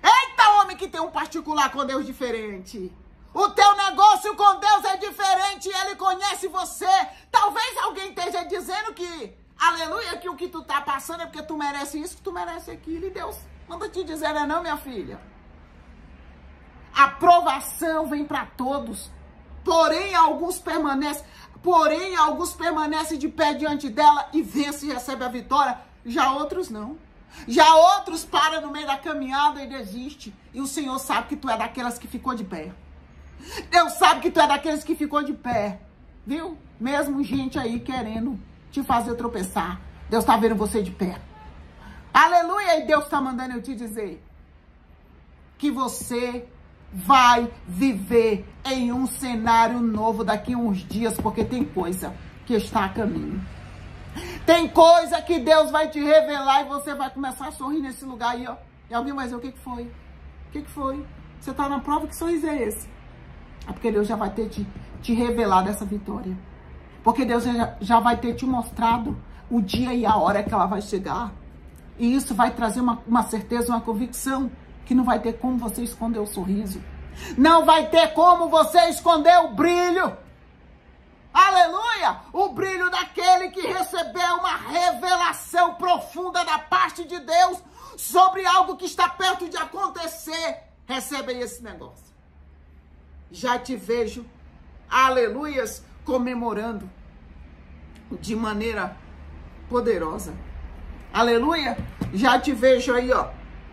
Eita, homem que tem um particular com Deus diferente. O teu negócio com Deus é diferente, ele conhece você. Talvez alguém esteja dizendo que, aleluia, que o que tu tá passando é porque tu merece isso, que tu merece aquilo. E Deus manda te dizer, não, é não, minha filha. Aprovação vem para todos. Porém, alguns permanecem, porém, alguns permanecem de pé diante dela e vence e recebe a vitória. Já outros não. Já outros param no meio da caminhada e desistem. E o Senhor sabe que tu é daquelas que ficou de pé. Deus sabe que tu é daqueles que ficou de pé. Viu? Mesmo gente aí querendo te fazer tropeçar. Deus está vendo você de pé. Aleluia! E Deus está mandando eu te dizer que você vai viver em um cenário novo daqui a uns dias, porque tem coisa que está a caminho. Tem coisa que Deus vai te revelar e você vai começar a sorrir nesse lugar aí, ó. E alguém vai dizer, o que, que foi? O que, que foi? Você está na prova, que sorriso é esse? É porque Deus já vai ter te, te revelado essa vitória. Porque Deus já, já vai ter te mostrado o dia e a hora que ela vai chegar. E isso vai trazer uma, uma certeza, uma convicção que não vai ter como você esconder o sorriso. Não vai ter como você esconder o brilho. Aleluia! O brilho daquele que recebeu uma revelação profunda da parte de Deus sobre algo que está perto de acontecer. Recebe esse negócio já te vejo, aleluias, comemorando de maneira poderosa. Aleluia, já te vejo aí, ó,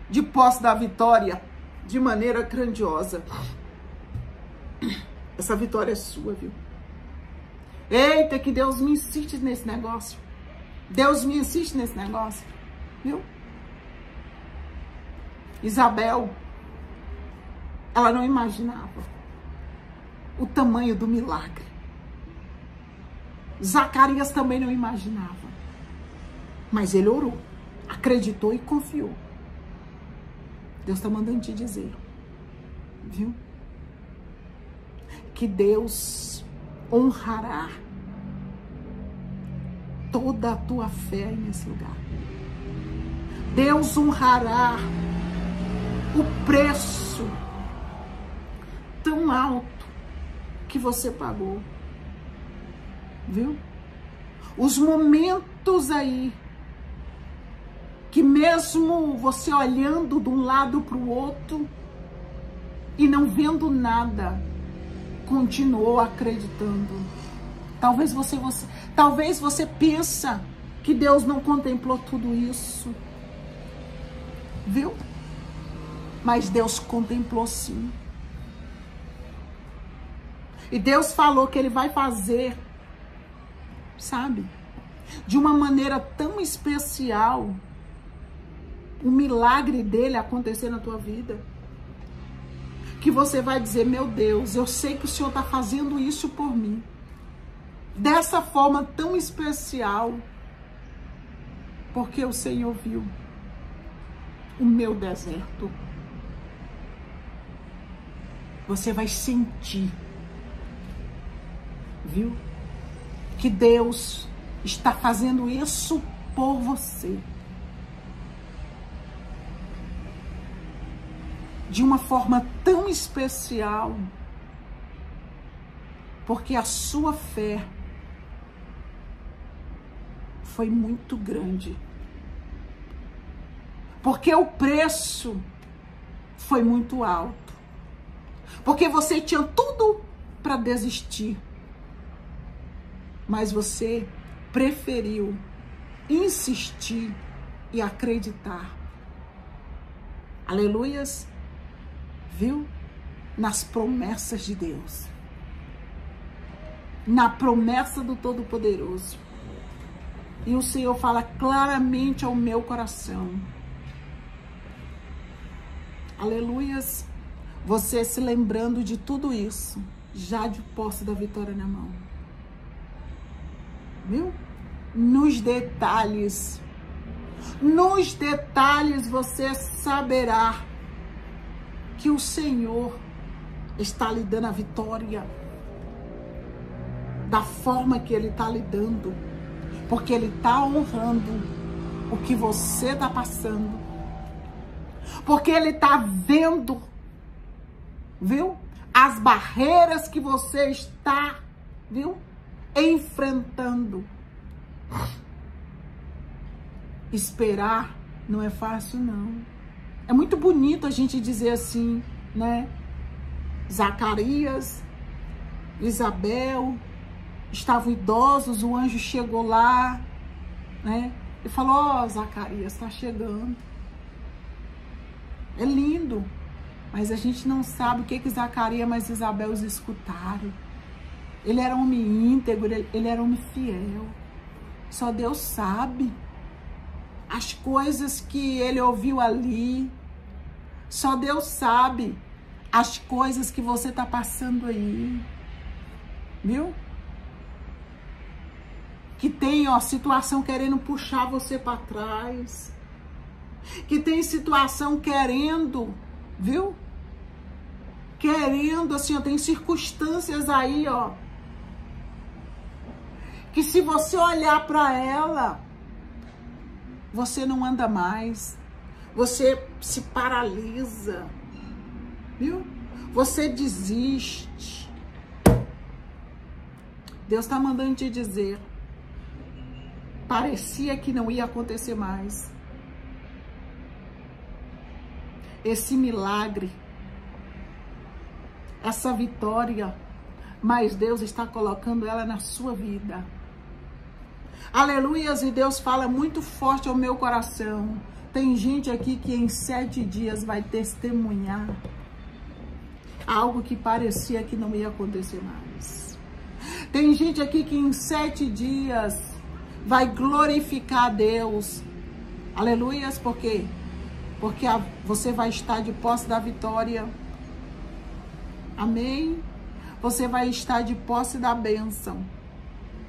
de posse da vitória, de maneira grandiosa. Essa vitória é sua, viu? Eita, que Deus me insiste nesse negócio. Deus me insiste nesse negócio, viu? Isabel, ela não imaginava o tamanho do milagre. Zacarias também não imaginava. Mas ele orou, acreditou e confiou. Deus está mandando te dizer, viu? Que Deus honrará toda a tua fé nesse lugar. Deus honrará o preço tão alto que você pagou. Viu? Os momentos aí que mesmo você olhando de um lado para o outro e não vendo nada, continuou acreditando. Talvez você, você, talvez você pensa que Deus não contemplou tudo isso. Viu? Mas Deus contemplou sim. E Deus falou que Ele vai fazer, sabe? De uma maneira tão especial, o milagre dele acontecer na tua vida. Que você vai dizer: Meu Deus, eu sei que o Senhor está fazendo isso por mim. Dessa forma tão especial. Porque o Senhor viu o meu deserto. Você vai sentir viu? Que Deus está fazendo isso por você. De uma forma tão especial, porque a sua fé foi muito grande. Porque o preço foi muito alto. Porque você tinha tudo para desistir mas você preferiu insistir e acreditar. Aleluias, viu? Nas promessas de Deus, na promessa do Todo-Poderoso. E o Senhor fala claramente ao meu coração. Aleluias. Você se lembrando de tudo isso, já de posse da vitória na mão. Viu? Nos detalhes. Nos detalhes você saberá que o Senhor está lhe dando a vitória da forma que Ele está lhe dando, porque Ele está honrando o que você está passando, porque Ele está vendo, viu? As barreiras que você está, viu? Enfrentando. Esperar não é fácil, não. É muito bonito a gente dizer assim, né? Zacarias, Isabel, estavam idosos, o anjo chegou lá, né? E falou: Ó, oh, Zacarias, está chegando. É lindo, mas a gente não sabe o que que Zacarias e Isabel escutaram. Ele era homem íntegro, ele era homem fiel. Só Deus sabe as coisas que ele ouviu ali. Só Deus sabe as coisas que você está passando aí. Viu? Que tem, ó, situação querendo puxar você para trás. Que tem situação querendo, viu? Querendo, assim, ó, tem circunstâncias aí, ó. Que se você olhar para ela, você não anda mais. Você se paralisa. Viu? Você desiste. Deus está mandando te dizer. Parecia que não ia acontecer mais. Esse milagre, essa vitória, mas Deus está colocando ela na sua vida. Aleluias, e Deus fala muito forte ao meu coração. Tem gente aqui que em sete dias vai testemunhar algo que parecia que não ia acontecer mais. Tem gente aqui que em sete dias vai glorificar a Deus. Aleluias, por quê? Porque a, você vai estar de posse da vitória. Amém? Você vai estar de posse da bênção.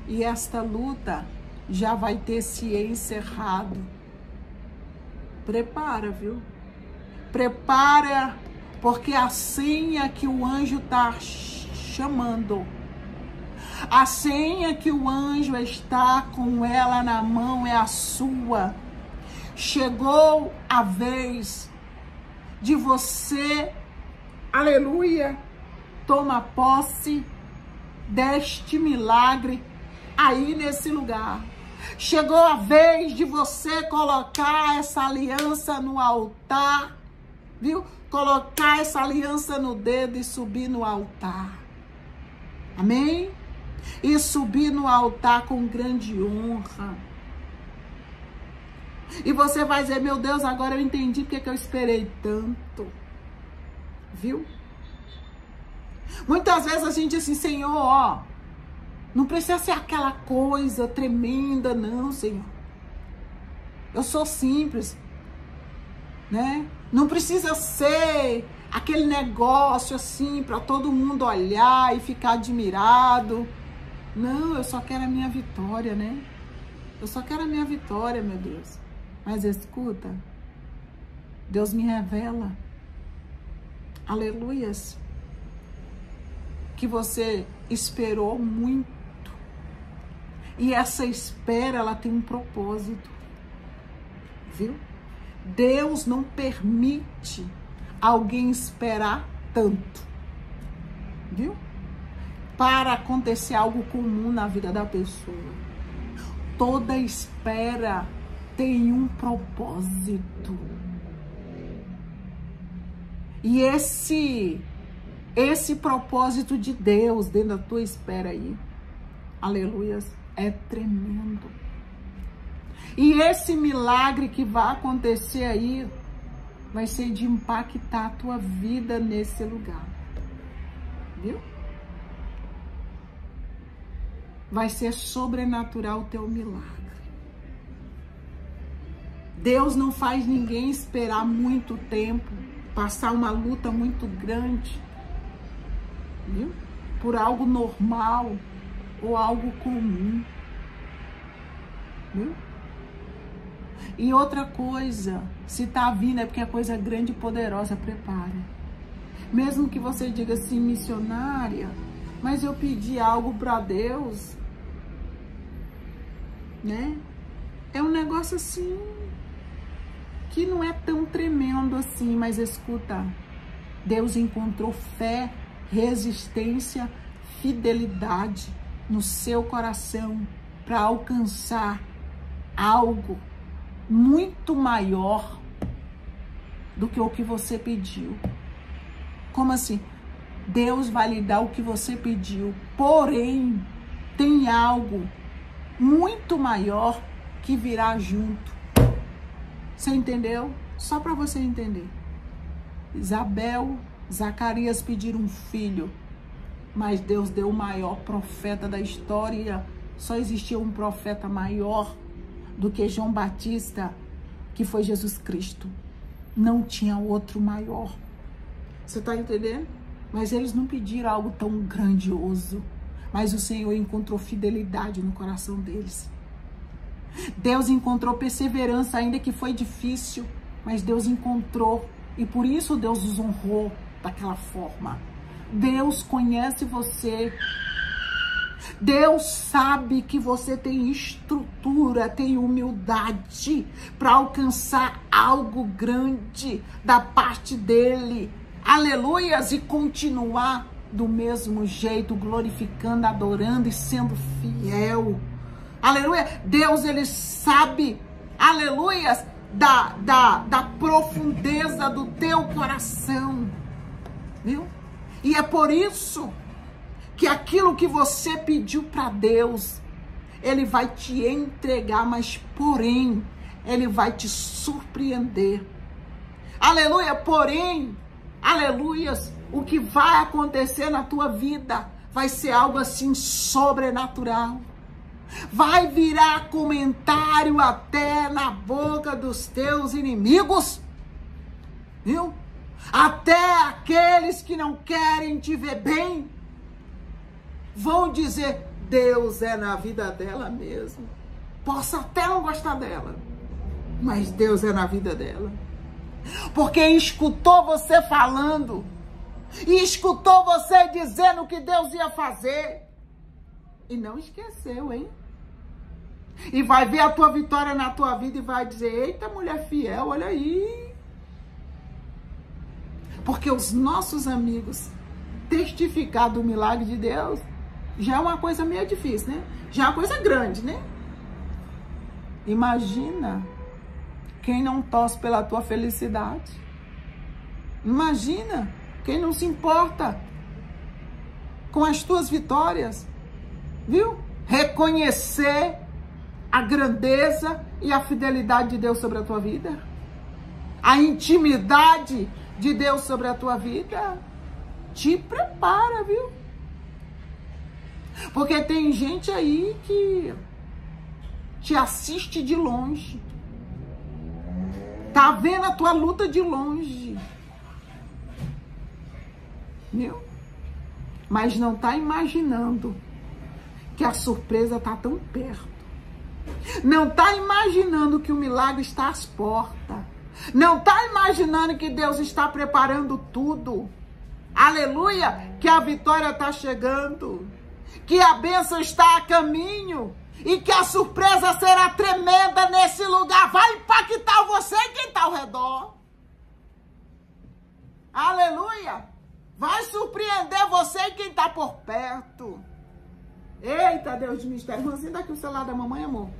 E esta luta já vai ter se encerrado. Prepara, viu? Prepara, porque a senha que o anjo está chamando, a senha que o anjo está com ela na mão é a sua. Chegou a vez de você, aleluia, toma posse deste milagre aí nesse lugar. Chegou a vez de você colocar essa aliança no altar, viu? Colocar essa aliança no dedo e subir no altar. Amém? E subir no altar com grande honra. E você vai dizer, meu Deus, agora eu entendi porque que eu esperei tanto. Viu? Muitas vezes a gente diz assim, Senhor, ó, não precisa ser aquela coisa tremenda, não, Senhor. Eu sou simples, né? Não precisa ser aquele negócio assim para todo mundo olhar e ficar admirado. Não, eu só quero a minha vitória, né? Eu só quero a minha vitória, meu Deus. Mas escuta, Deus me revela, aleluias, que você esperou muito e essa espera, ela tem um propósito. Viu? Deus não permite alguém esperar tanto. Viu? Para acontecer algo comum na vida da pessoa. Toda espera tem um propósito. E esse esse propósito de Deus dentro da tua espera aí. Aleluias é tremendo. E esse milagre que vai acontecer aí vai ser de impactar a tua vida nesse lugar. Viu? Vai ser sobrenatural o teu milagre. Deus não faz ninguém esperar muito tempo passar uma luta muito grande, viu? Por algo normal ou algo comum, viu? E outra coisa, se tá vindo é porque é coisa grande e poderosa, prepare. Mesmo que você diga assim, missionária, mas eu pedi algo para Deus, né? É um negócio assim que não é tão tremendo assim, mas escuta, Deus encontrou fé, resistência, fidelidade no seu coração para alcançar algo muito maior do que o que você pediu. Como assim? Deus vai lhe dar o que você pediu, porém, tem algo muito maior que virá junto. Você entendeu? Só para você entender. Isabel, Zacarias pediram um filho, mas Deus deu o maior profeta da história. Só existia um profeta maior do que João Batista, que foi Jesus Cristo. Não tinha outro maior. Você está entendendo? Mas eles não pediram algo tão grandioso. Mas o Senhor encontrou fidelidade no coração deles. Deus encontrou perseverança, ainda que foi difícil, mas Deus encontrou e por isso Deus os honrou daquela forma. Deus conhece você. Deus sabe que você tem estrutura, tem humildade para alcançar algo grande da parte dele. Aleluias! E continuar do mesmo jeito, glorificando, adorando e sendo fiel. Aleluia. Deus, ele sabe, aleluia, da, da, da profundeza do teu coração. Viu? E é por isso que aquilo que você pediu para Deus, ele vai te entregar, mas porém, ele vai te surpreender. Aleluia, porém, aleluias, o que vai acontecer na tua vida vai ser algo assim sobrenatural vai virar comentário até na boca dos teus inimigos, viu? Até aqueles que não querem te ver bem vão dizer: Deus é na vida dela mesmo. Posso até não gostar dela, mas Deus é na vida dela. Porque escutou você falando, e escutou você dizendo que Deus ia fazer, e não esqueceu, hein? E vai ver a tua vitória na tua vida e vai dizer: Eita, mulher fiel, olha aí. Porque os nossos amigos testificar do milagre de Deus já é uma coisa meio difícil, né? Já é uma coisa grande, né? Imagina quem não torce pela tua felicidade. Imagina quem não se importa com as tuas vitórias. Viu? Reconhecer a grandeza e a fidelidade de Deus sobre a tua vida? A intimidade de Deus sobre a tua vida? Te prepara, viu? Porque tem gente aí que te assiste de longe. Tá vendo a tua luta de longe. Viu? Mas não tá imaginando que a surpresa tá tão perto. Não está imaginando que o milagre está às portas. Não está imaginando que Deus está preparando tudo. Aleluia! Que a vitória está chegando. Que a bênção está a caminho. E que a surpresa será tremenda nesse lugar. Vai impactar você e quem está ao redor. Aleluia! Vai surpreender você e quem está por perto. Eita, Deus de mistério. Irmãzinha, daqui o celular da mamãe, amor.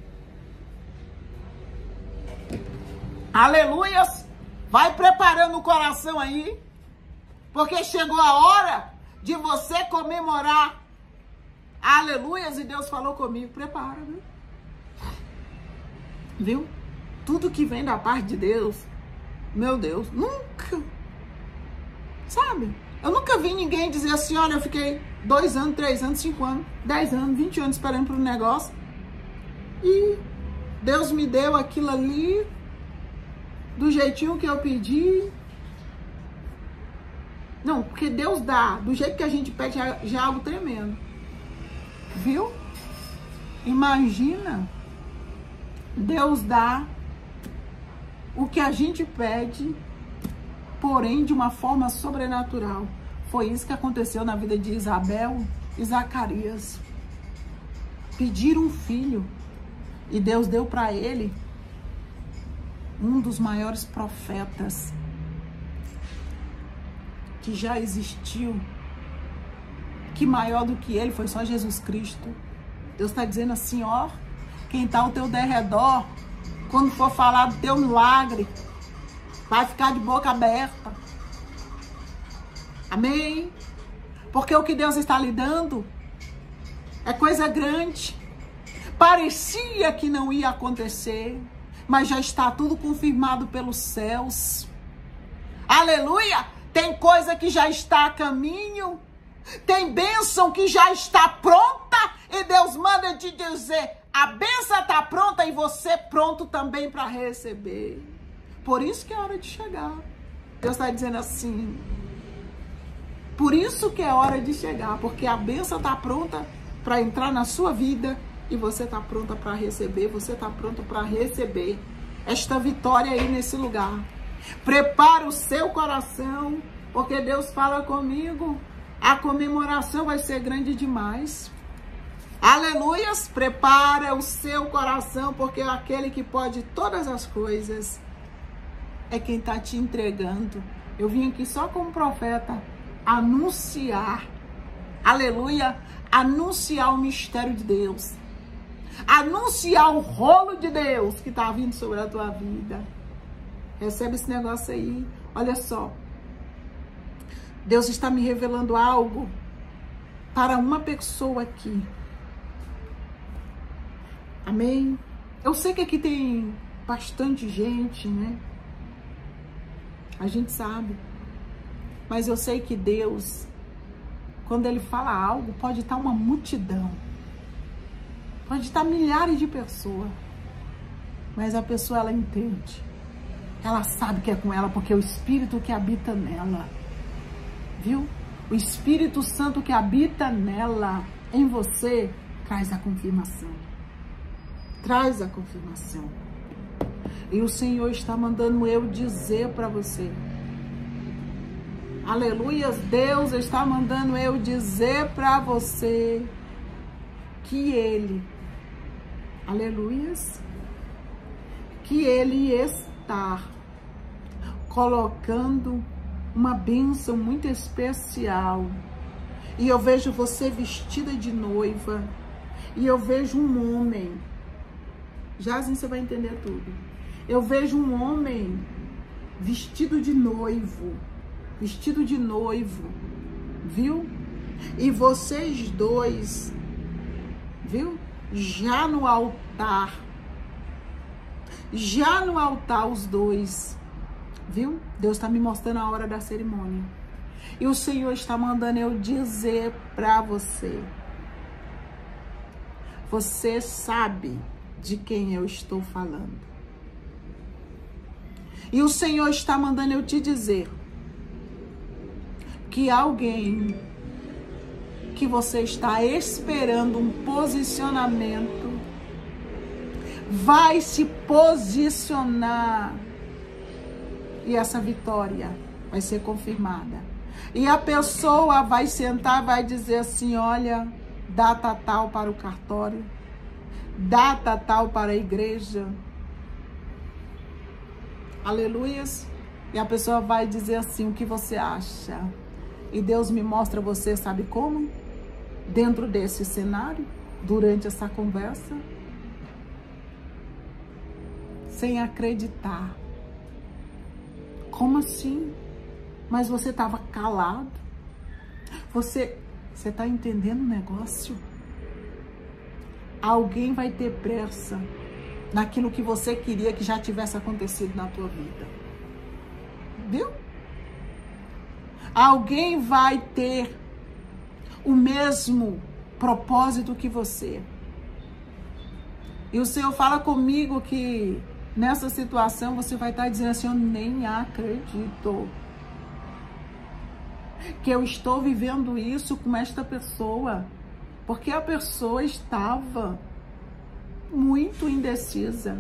Aleluias. Vai preparando o coração aí. Porque chegou a hora de você comemorar. Aleluias. E Deus falou comigo. Prepara, viu? Viu? Tudo que vem da parte de Deus. Meu Deus, nunca. Sabe? Eu nunca vi ninguém dizer assim, olha, eu fiquei dois anos, três anos, cinco anos, dez anos, vinte anos esperando por um negócio. E Deus me deu aquilo ali do jeitinho que eu pedi. Não, porque Deus dá, do jeito que a gente pede, já, já é algo tremendo. Viu? Imagina. Deus dá o que a gente pede, porém de uma forma sobrenatural. Foi isso que aconteceu na vida de Isabel e Zacarias. Pediram um filho e Deus deu para ele um dos maiores profetas que já existiu, que maior do que ele foi só Jesus Cristo. Deus está dizendo assim, ó, quem está ao teu derredor, quando for falar do teu milagre, vai ficar de boca aberta. Amém? Porque o que Deus está lhe dando é coisa grande. Parecia que não ia acontecer, mas já está tudo confirmado pelos céus. Aleluia! Tem coisa que já está a caminho. Tem bênção que já está pronta. E Deus manda te dizer: a bênção está pronta e você pronto também para receber. Por isso que é hora de chegar. Deus está dizendo assim. Por isso que é hora de chegar, porque a bênção está pronta para entrar na sua vida e você está pronta para receber, você está pronto para receber esta vitória aí nesse lugar. Prepara o seu coração, porque Deus fala comigo. A comemoração vai ser grande demais. Aleluias! Prepara o seu coração, porque aquele que pode todas as coisas é quem está te entregando. Eu vim aqui só como profeta anunciar, aleluia, anunciar o mistério de Deus, anunciar o rolo de Deus que está vindo sobre a tua vida. Recebe esse negócio aí. Olha só. Deus está me revelando algo para uma pessoa aqui. Amém? Eu sei que aqui tem bastante gente, né? A gente sabe. Mas eu sei que Deus, quando Ele fala algo, pode estar uma multidão. Pode estar milhares de pessoas. Mas a pessoa, ela entende. Ela sabe que é com ela, porque é o Espírito que habita nela. Viu? O Espírito Santo que habita nela, em você, traz a confirmação. Traz a confirmação. E o Senhor está mandando eu dizer para você. Aleluias, Deus está mandando eu dizer para você que Ele, aleluias, que Ele está colocando uma bênção muito especial. E eu vejo você vestida de noiva. E eu vejo um homem. Já assim você vai entender tudo. Eu vejo um homem vestido de noivo. Vestido de noivo. Viu? E vocês dois, viu? Já no altar. Já no altar, os dois Viu? Deus está me mostrando a hora da cerimônia. E o Senhor está mandando eu dizer para você. Você sabe de quem eu estou falando. E o Senhor está mandando eu te dizer que alguém que você está esperando um posicionamento vai se posicionar e essa vitória vai ser confirmada. E a pessoa vai sentar, vai dizer assim: olha, data tal para o cartório, data tal para a igreja. Aleluias. E a pessoa vai dizer assim: o que você acha? E Deus me mostra você, sabe como? Dentro desse cenário, durante essa conversa, sem acreditar como assim? Mas você estava calado? Você você está entendendo o negócio? Alguém vai ter pressa naquilo que você queria que já tivesse acontecido na tua vida. Viu? Alguém vai ter o mesmo propósito que você. E o Senhor fala comigo que nessa situação você vai estar dizendo assim: Eu nem acredito. que eu estou vivendo isso com esta pessoa, porque a pessoa estava muito indecisa.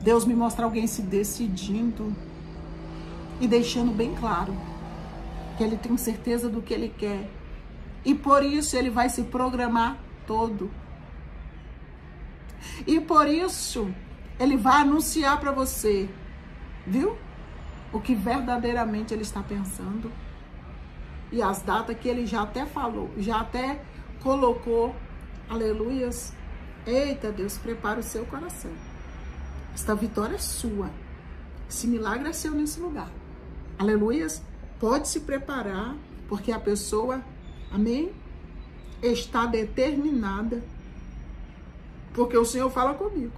Deus me mostra alguém se decidindo e deixando bem claro que ele tem certeza do que ele quer. E por isso ele vai se programar todo. E por isso ele vai anunciar para você, viu? O que verdadeiramente ele está pensando. E as datas que ele já até falou, já até colocou. Aleluias. Eita, Deus, prepara o seu coração. Esta vitória é sua. Esse milagre é seu nesse lugar. Aleluias. Pode se preparar, porque a pessoa, amém, está determinada. Porque o Senhor fala comigo.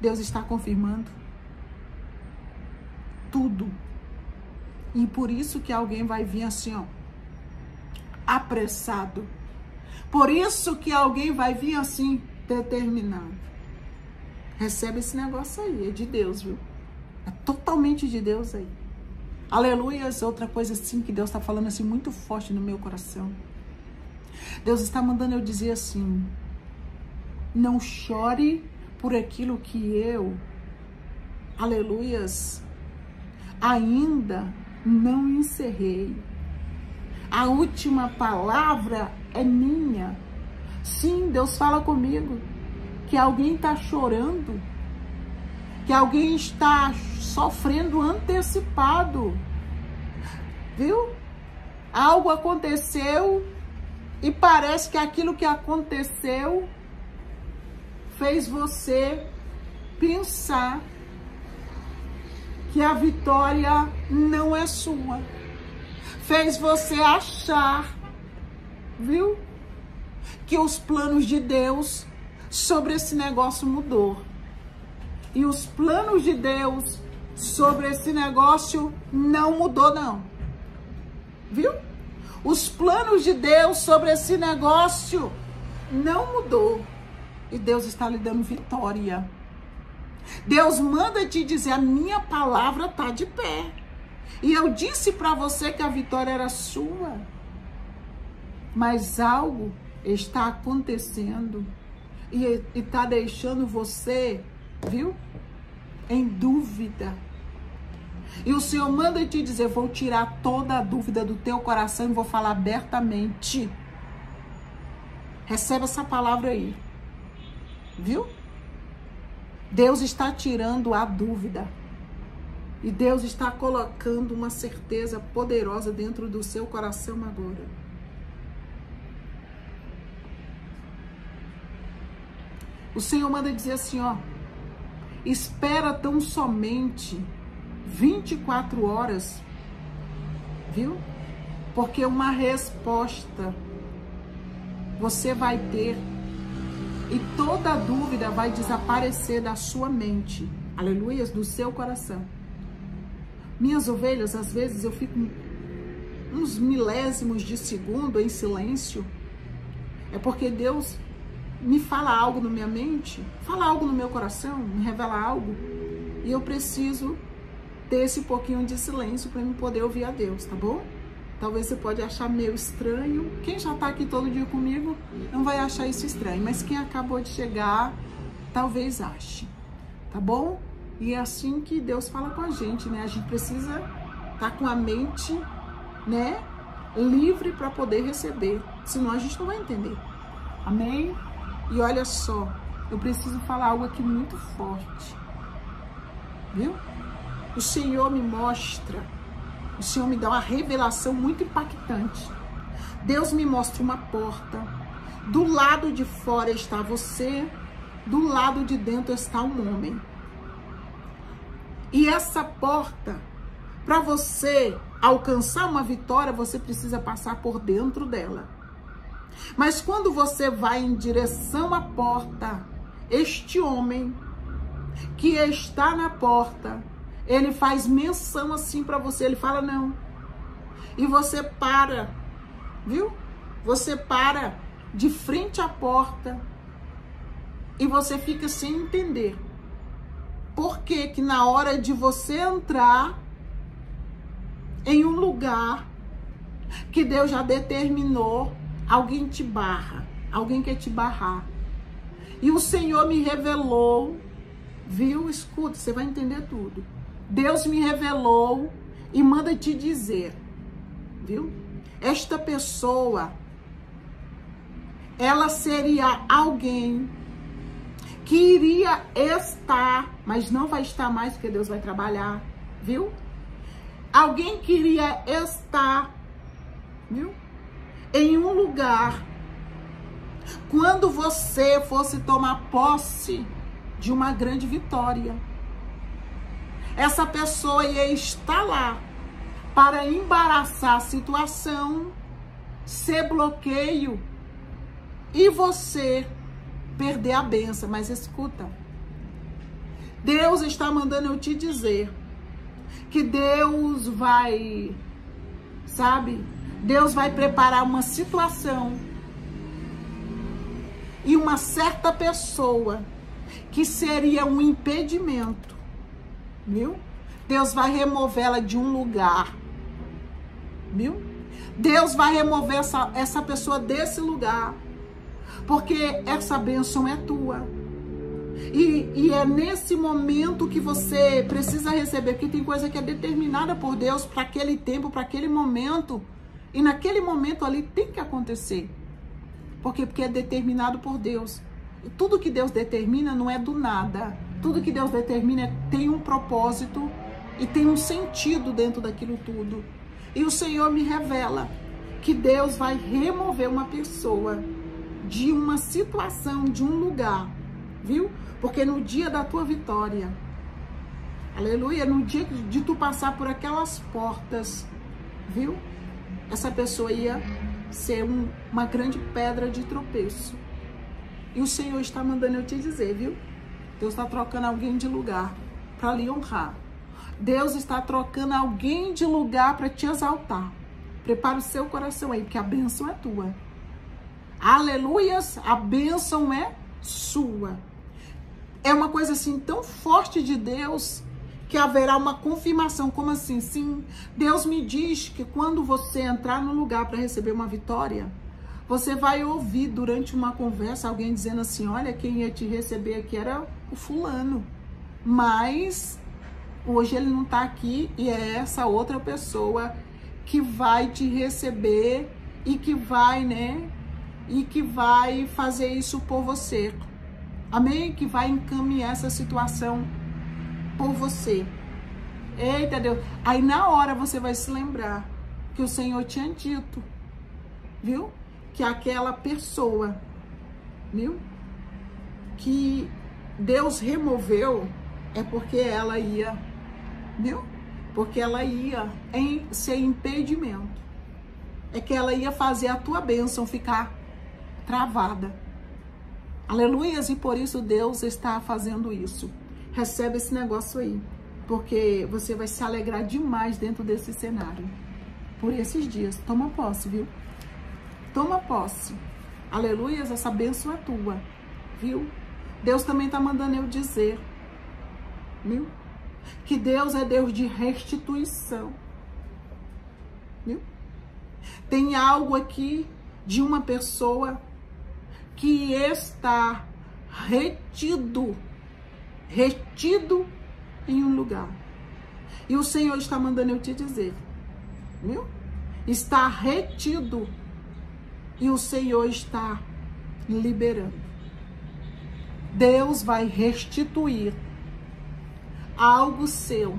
Deus está confirmando tudo. E por isso que alguém vai vir assim, ó, apressado. Por isso que alguém vai vir assim, determinado. Recebe esse negócio aí, é de Deus, viu? É totalmente de Deus aí. Aleluias, outra coisa assim que Deus está falando assim muito forte no meu coração. Deus está mandando eu dizer assim: não chore por aquilo que eu, aleluias, ainda não encerrei. A última palavra é minha. Sim, Deus fala comigo que alguém está chorando que alguém está sofrendo antecipado. Viu? Algo aconteceu e parece que aquilo que aconteceu fez você pensar que a vitória não é sua. Fez você achar, viu? Que os planos de Deus sobre esse negócio mudou. E os planos de Deus sobre esse negócio não mudou, não. Viu? Os planos de Deus sobre esse negócio não mudou. E Deus está lhe dando vitória. Deus manda te dizer: a minha palavra está de pé. E eu disse para você que a vitória era sua. Mas algo está acontecendo e está deixando você viu? Em dúvida. E o Senhor manda te dizer: vou tirar toda a dúvida do teu coração e vou falar abertamente. Receba essa palavra aí. Viu? Deus está tirando a dúvida. E Deus está colocando uma certeza poderosa dentro do seu coração agora. O Senhor manda dizer assim, ó espera tão somente 24 horas, viu? Porque uma resposta você vai ter e toda dúvida vai desaparecer da sua mente, aleluias, do seu coração. Minhas ovelhas, às vezes eu fico uns milésimos de segundo em silêncio, é porque Deus me fala algo na minha mente, fala algo no meu coração, me revela algo, e eu preciso ter esse pouquinho de silêncio para me poder ouvir a Deus, tá bom? Talvez você pode achar meio estranho. Quem já está aqui todo dia comigo não vai achar isso estranho, mas quem acabou de chegar, talvez ache, tá bom? E é assim que Deus fala com a gente, né? A gente precisa estar tá com a mente, né, livre para poder receber, senão a gente não vai entender. Amém? E olha só, eu preciso falar algo aqui muito forte. Viu? O Senhor me mostra, o Senhor me dá uma revelação muito impactante. Deus me mostra uma porta. Do lado de fora está você, do lado de dentro está um homem. E essa porta, para você alcançar uma vitória, você precisa passar por dentro dela. Mas quando você vai em direção à porta, este homem que está na porta, ele faz menção assim para você, ele fala não. E você para, viu? Você para de frente à porta e você fica sem entender. Por que que na hora de você entrar, em um lugar que Deus já determinou, alguém te barra, alguém quer te barrar. E o Senhor me revelou, viu? Escuta, você vai entender tudo. Deus me revelou e manda te dizer, viu? Esta pessoa, ela seria alguém que iria estar, mas não vai estar mais porque Deus vai trabalhar, viu? Alguém que iria estar, viu? Em um lugar quando você fosse tomar posse de uma grande vitória. Essa pessoa ia estar lá para embaraçar a situação, ser bloqueio e você perder a benção. Mas escuta, Deus está mandando eu te dizer que Deus vai, sabe? Deus vai preparar uma situação e uma certa pessoa que seria um impedimento, viu? Deus vai removê-la de um lugar, viu? Deus vai remover essa, essa pessoa desse lugar, porque essa bênção é tua. E, e, é nesse momento que você precisa receber, porque tem coisa que é determinada por Deus para aquele tempo, para aquele momento. E naquele momento ali tem que acontecer. Por quê? Porque é determinado por Deus. Tudo que Deus determina não é do nada. Tudo que Deus determina tem um propósito e tem um sentido dentro daquilo tudo. E o Senhor me revela que Deus vai remover uma pessoa de uma situação, de um lugar, viu? Porque no dia da tua vitória, aleluia, no dia de tu passar por aquelas portas, viu? Essa pessoa ia ser um, uma grande pedra de tropeço. E o Senhor está mandando eu te dizer, viu? Deus está trocando alguém de lugar para lhe honrar. Deus está trocando alguém de lugar para te exaltar. Prepara o seu coração aí, porque a bênção é tua. Aleluias, a bênção é sua. É uma coisa assim tão forte de Deus que haverá uma confirmação. Como assim? Sim, Deus me diz que quando você entrar no lugar para receber uma vitória, você vai ouvir durante uma conversa alguém dizendo assim: Olha, quem ia te receber aqui era o fulano, mas hoje ele não está aqui e é essa outra pessoa que vai te receber e que vai, né? E que vai fazer isso por você. Amém? Que vai encaminhar essa situação por você. Eita Deus. Aí na hora você vai se lembrar que o Senhor tinha dito, viu? Que aquela pessoa, viu? Que Deus removeu é porque ela ia, viu? Porque ela ia em ser impedimento. É que ela ia fazer a tua bênção ficar travada. Aleluias, e por isso Deus está fazendo isso recebe esse negócio aí. Porque você vai se alegrar demais dentro desse cenário. Por esses dias. Toma posse, viu? Toma posse. Aleluias, essa bênção é tua. Viu? Deus também está mandando eu dizer. Viu? Que Deus é Deus de restituição. Viu? Tem algo aqui de uma pessoa que está retido retido em um lugar. E o Senhor está mandando eu te dizer, viu? Está retido e o Senhor está liberando. Deus vai restituir algo seu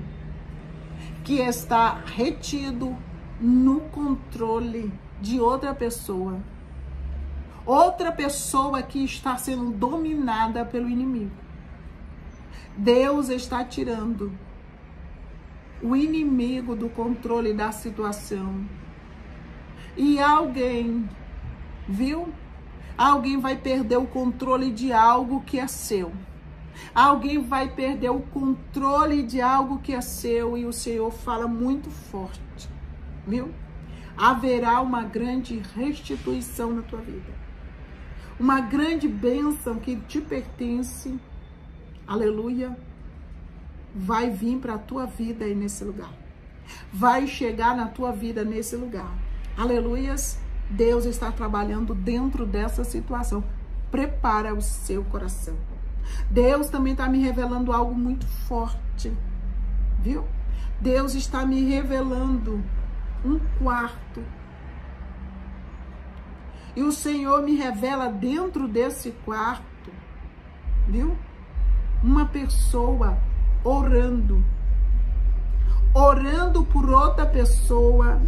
que está retido no controle de outra pessoa. Outra pessoa que está sendo dominada pelo inimigo. Deus está tirando o inimigo do controle da situação. E alguém, viu? Alguém vai perder o controle de algo que é seu. Alguém vai perder o controle de algo que é seu e o Senhor fala muito forte, viu? Haverá uma grande restituição na tua vida. Uma grande bênção que te pertence aleluia, vai vir para a tua vida aí nesse lugar. vai chegar na tua vida nesse lugar. Aleluias. Deus está trabalhando dentro dessa situação. Prepara o seu coração. Deus também está me revelando algo muito forte, viu? Deus está me revelando um quarto. E o Senhor me revela dentro desse quarto, viu? Uma pessoa orando. Orando por outra pessoa.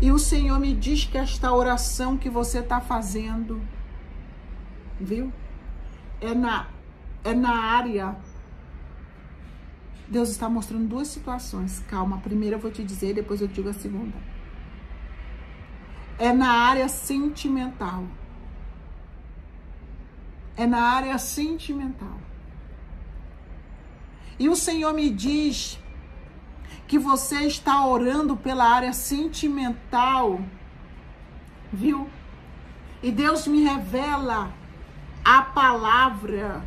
E o Senhor me diz que esta oração que você está fazendo, viu? É na, é na área. Deus está mostrando duas situações. Calma, a primeira eu vou te dizer, depois eu digo a segunda. É na área sentimental. É na área sentimental. E o Senhor me diz que você está orando pela área sentimental, viu? E Deus me revela a palavra,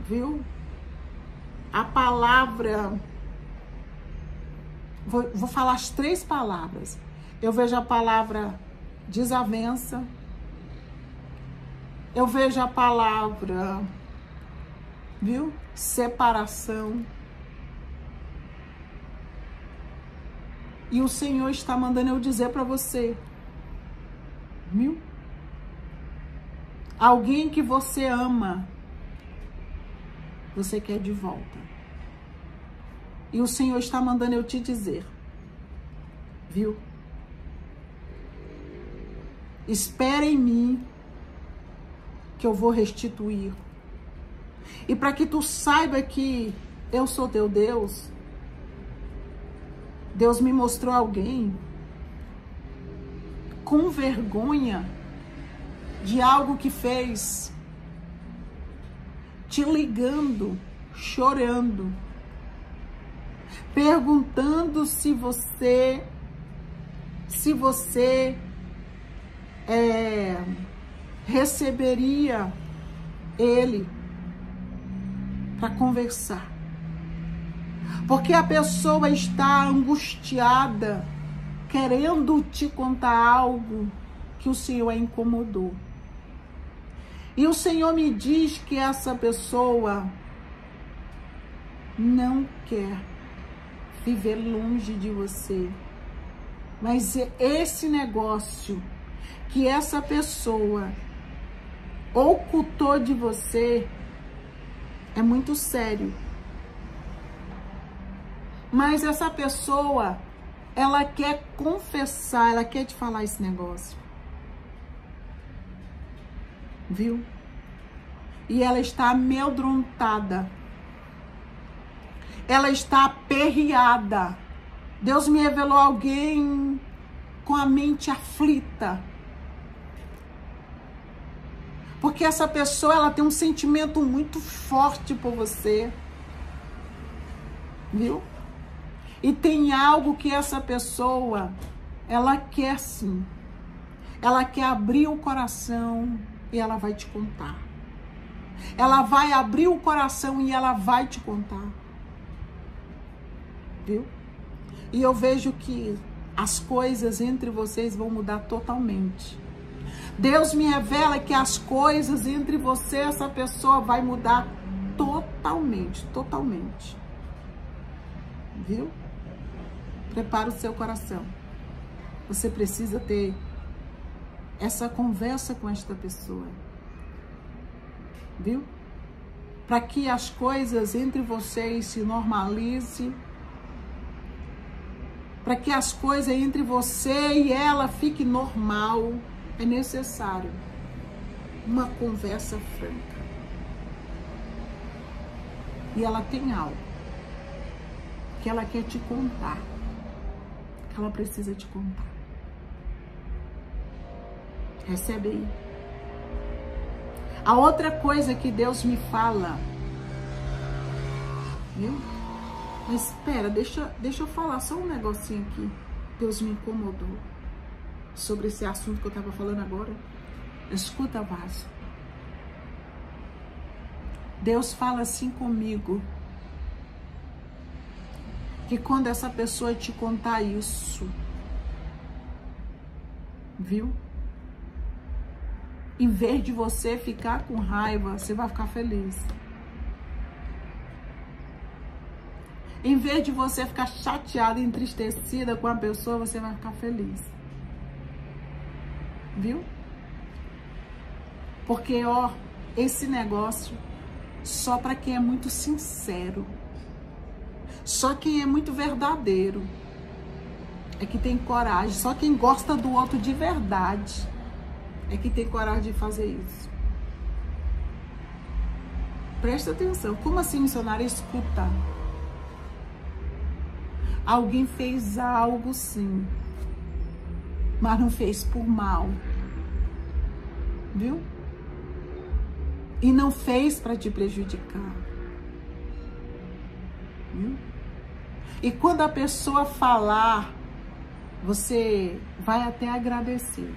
viu? A palavra. Vou, vou falar as três palavras. Eu vejo a palavra desavença. Eu vejo a palavra, viu? Separação. E o Senhor está mandando eu dizer para você, viu? Alguém que você ama, você quer de volta. E o Senhor está mandando eu te dizer, viu? Espera em mim que eu vou restituir. E para que tu saiba que eu sou teu Deus, Deus me mostrou alguém com vergonha de algo que fez, te ligando, chorando, perguntando se você, se você é, receberia ele para conversar. Porque a pessoa está angustiada, querendo te contar algo que o Senhor a incomodou. E o Senhor me diz que essa pessoa não quer viver longe de você. Mas esse negócio que essa pessoa ocultou de você é muito sério. Mas essa pessoa, ela quer confessar, ela quer te falar esse negócio. Viu? E ela está amedrontada. Ela está aperreada. Deus me revelou alguém com a mente aflita porque essa pessoa ela tem um sentimento muito forte por você. Viu? E tem algo que essa pessoa ela quer sim. Ela quer abrir o coração e ela vai te contar. Ela vai abrir o coração e ela vai te contar. Viu? E eu vejo que as coisas entre vocês vão mudar totalmente. Deus me revela que as coisas entre você e essa pessoa vai mudar totalmente, totalmente. Viu? Prepara o seu coração. Você precisa ter essa conversa com esta pessoa. Viu? Para que as coisas entre vocês se normalizem. Para que as coisas entre você e ela fiquem normal é necessário uma conversa franca. E ela tem algo que ela quer te contar, que ela precisa te contar. Recebe aí. A outra coisa que Deus me fala, viu? Mas espera, deixa, deixa eu falar só um negocinho aqui. Deus me incomodou sobre esse assunto que eu estava falando agora. Escuta, vaso. Deus fala assim comigo. que quando essa pessoa te contar isso, viu? Em vez de você ficar com raiva, você vai ficar feliz. Em vez de você ficar chateada, entristecida com a pessoa, você vai ficar feliz. Viu? Porque, ó, esse negócio só para quem é muito sincero. Só quem é muito verdadeiro é que tem coragem. Só quem gosta do outro de verdade é que tem coragem de fazer isso. Presta atenção. Como assim, missionário? Escuta. Alguém fez algo sim, mas não fez por mal. Viu? E não fez para te prejudicar. Viu? E quando a pessoa falar, você vai até agradecer.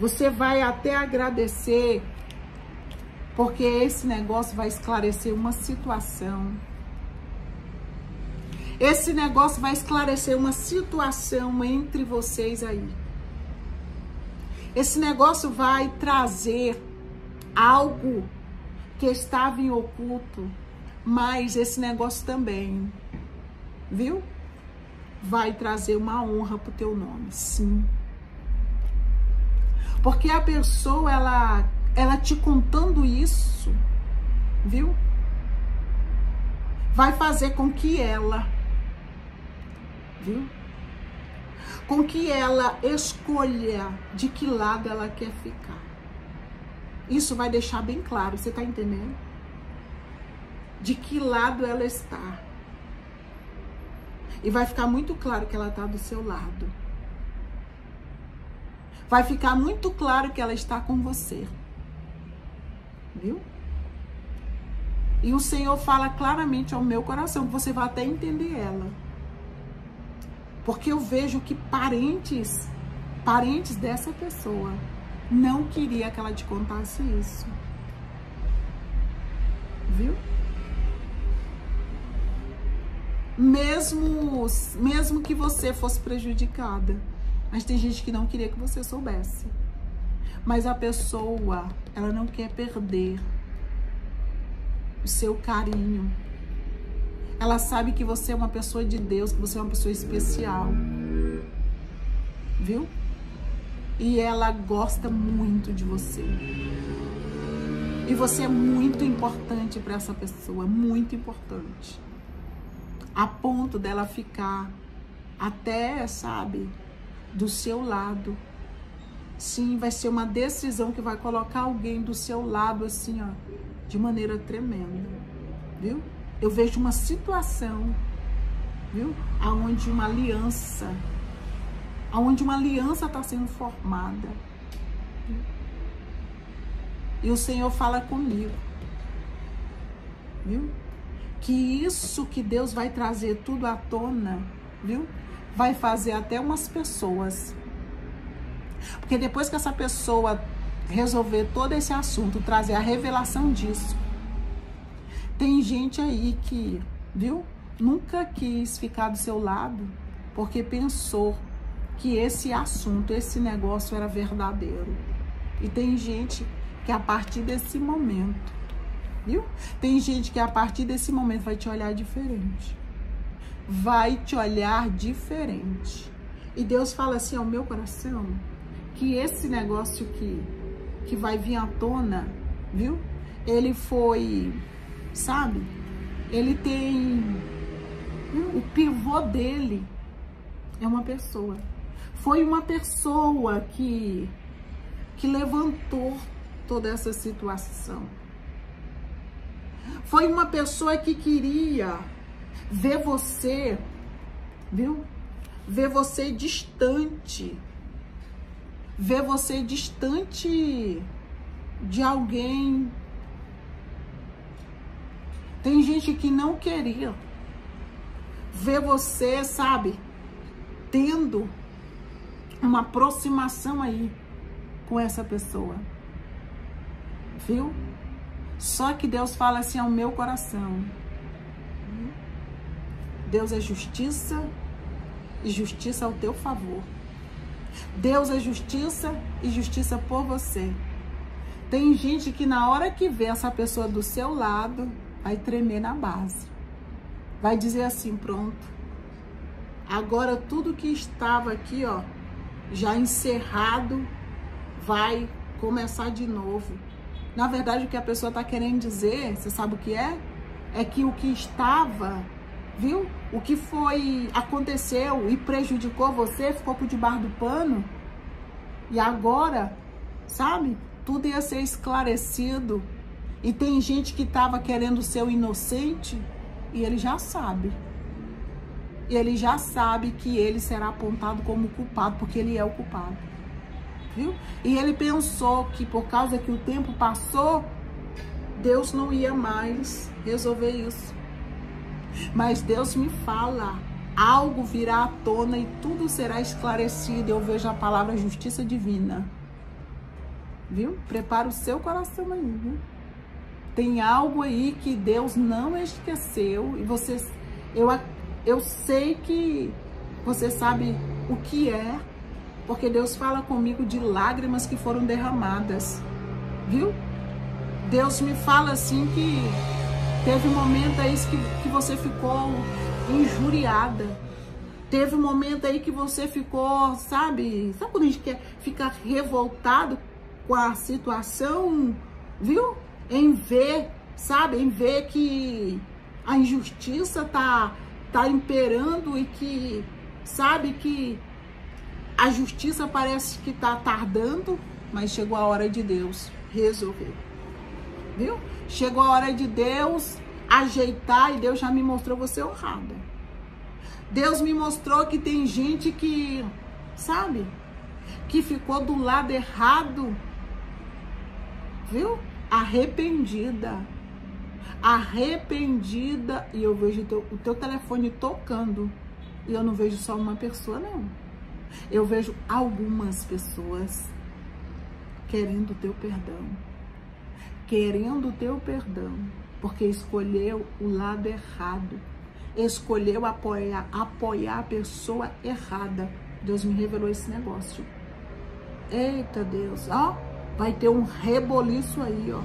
Você vai até agradecer, porque esse negócio vai esclarecer uma situação. Esse negócio vai esclarecer uma situação entre vocês aí. Esse negócio vai trazer algo que estava em oculto, mas esse negócio também, viu? Vai trazer uma honra pro teu nome, sim. Porque a pessoa, ela, ela te contando isso, viu? Vai fazer com que ela, viu? Com que ela escolha de que lado ela quer ficar. Isso vai deixar bem claro, você tá entendendo? De que lado ela está. E vai ficar muito claro que ela tá do seu lado. Vai ficar muito claro que ela está com você. Viu? E o Senhor fala claramente ao meu coração, que você vai até entender ela. Porque eu vejo que parentes, parentes dessa pessoa, não queria que ela te contasse isso. Viu? Mesmo, mesmo que você fosse prejudicada. Mas tem gente que não queria que você soubesse. Mas a pessoa, ela não quer perder o seu carinho. Ela sabe que você é uma pessoa de Deus, que você é uma pessoa especial. Viu? e ela gosta muito de você. E você é muito importante para essa pessoa, muito importante. A ponto dela ficar até, sabe, do seu lado. Sim, vai ser uma decisão que vai colocar alguém do seu lado assim, ó, de maneira tremenda. Viu? Eu vejo uma situação, viu? Aonde uma aliança onde uma aliança está sendo formada. E o Senhor fala comigo, viu? Que isso que Deus vai trazer tudo à tona, viu? Vai fazer até umas pessoas. Porque depois que essa pessoa resolver todo esse assunto, trazer a revelação disso, tem gente aí que, viu? Nunca quis ficar do seu lado porque pensou que esse assunto, esse negócio era verdadeiro. E tem gente que a partir desse momento, viu? Tem gente que a partir desse momento vai te olhar diferente. Vai te olhar diferente. E Deus fala assim ao meu coração que esse negócio que, que vai vir à tona, viu? Ele foi, sabe? Ele tem. O pivô dele é uma pessoa foi uma pessoa que, que levantou toda essa situação. Foi uma pessoa que queria ver você, viu? Ver você distante. Ver você distante de alguém. Tem gente que não queria ver você, sabe, tendo uma aproximação aí com essa pessoa. Viu? Só que Deus fala assim ao meu coração. Deus é justiça e justiça ao teu favor. Deus é justiça e justiça por você. Tem gente que na hora que vê essa pessoa do seu lado, vai tremer na base. Vai dizer assim, pronto. Agora tudo que estava aqui, ó, já encerrado, vai começar de novo. Na verdade, o que a pessoa está querendo dizer, você sabe o que é? É que o que estava, viu? O que foi, aconteceu e prejudicou você, ficou por debaixo do pano. E agora, sabe? Tudo ia ser esclarecido. E tem gente que estava querendo ser o inocente e ele já sabe. Ele já sabe que ele será apontado como culpado, porque ele é o culpado viu? E ele pensou que por causa que o tempo passou, Deus não ia mais resolver isso. Mas Deus me fala, algo virá à tona e tudo será esclarecido. Eu vejo a palavra justiça divina. Viu? Prepara o seu coração aí, viu? Tem algo aí que Deus não esqueceu e você eu eu sei que você sabe o que é, porque Deus fala comigo de lágrimas que foram derramadas, viu? Deus me fala assim que teve um momento aí que, que você ficou injuriada. Teve um momento aí que você ficou, sabe? Sabe quando a gente quer ficar revoltado com a situação, viu? Em ver, sabe? Em ver que a injustiça tá, tá imperando e que, sabe, que a justiça parece que está tardando, mas chegou a hora de Deus resolver. Viu? Chegou a hora de Deus ajeitar e Deus já me mostrou você honrada. Deus me mostrou que tem gente que, sabe, que ficou do lado errado, viu? Arrependida. Arrependida. E eu vejo o teu, o teu telefone tocando. E eu não vejo só uma pessoa, não. Eu vejo algumas pessoas querendo o teu perdão, querendo o teu perdão, porque escolheu o lado errado, escolheu apoiar, apoiar a pessoa errada. Deus me revelou esse negócio. Eita Deus, ó, vai ter um reboliço aí, ó.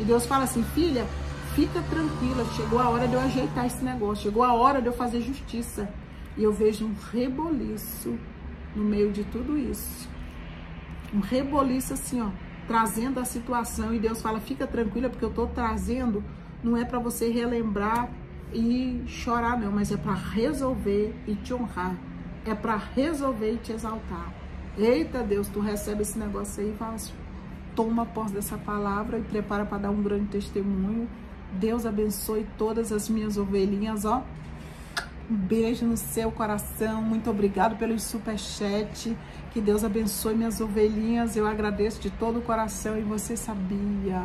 E Deus fala assim, filha, fica tranquila, chegou a hora de eu ajeitar esse negócio, chegou a hora de eu fazer justiça. E eu vejo um reboliço no meio de tudo isso. Um reboliço assim, ó, trazendo a situação e Deus fala: "Fica tranquila porque eu tô trazendo, não é para você relembrar e chorar não, mas é para resolver e te honrar. É para resolver e te exaltar. Eita Deus, tu recebe esse negócio aí, assim, toma posse dessa palavra e prepara para dar um grande testemunho. Deus abençoe todas as minhas ovelhinhas, ó. Um beijo no seu coração. Muito obrigado pelo superchat. Que Deus abençoe minhas ovelhinhas. Eu agradeço de todo o coração. E você sabia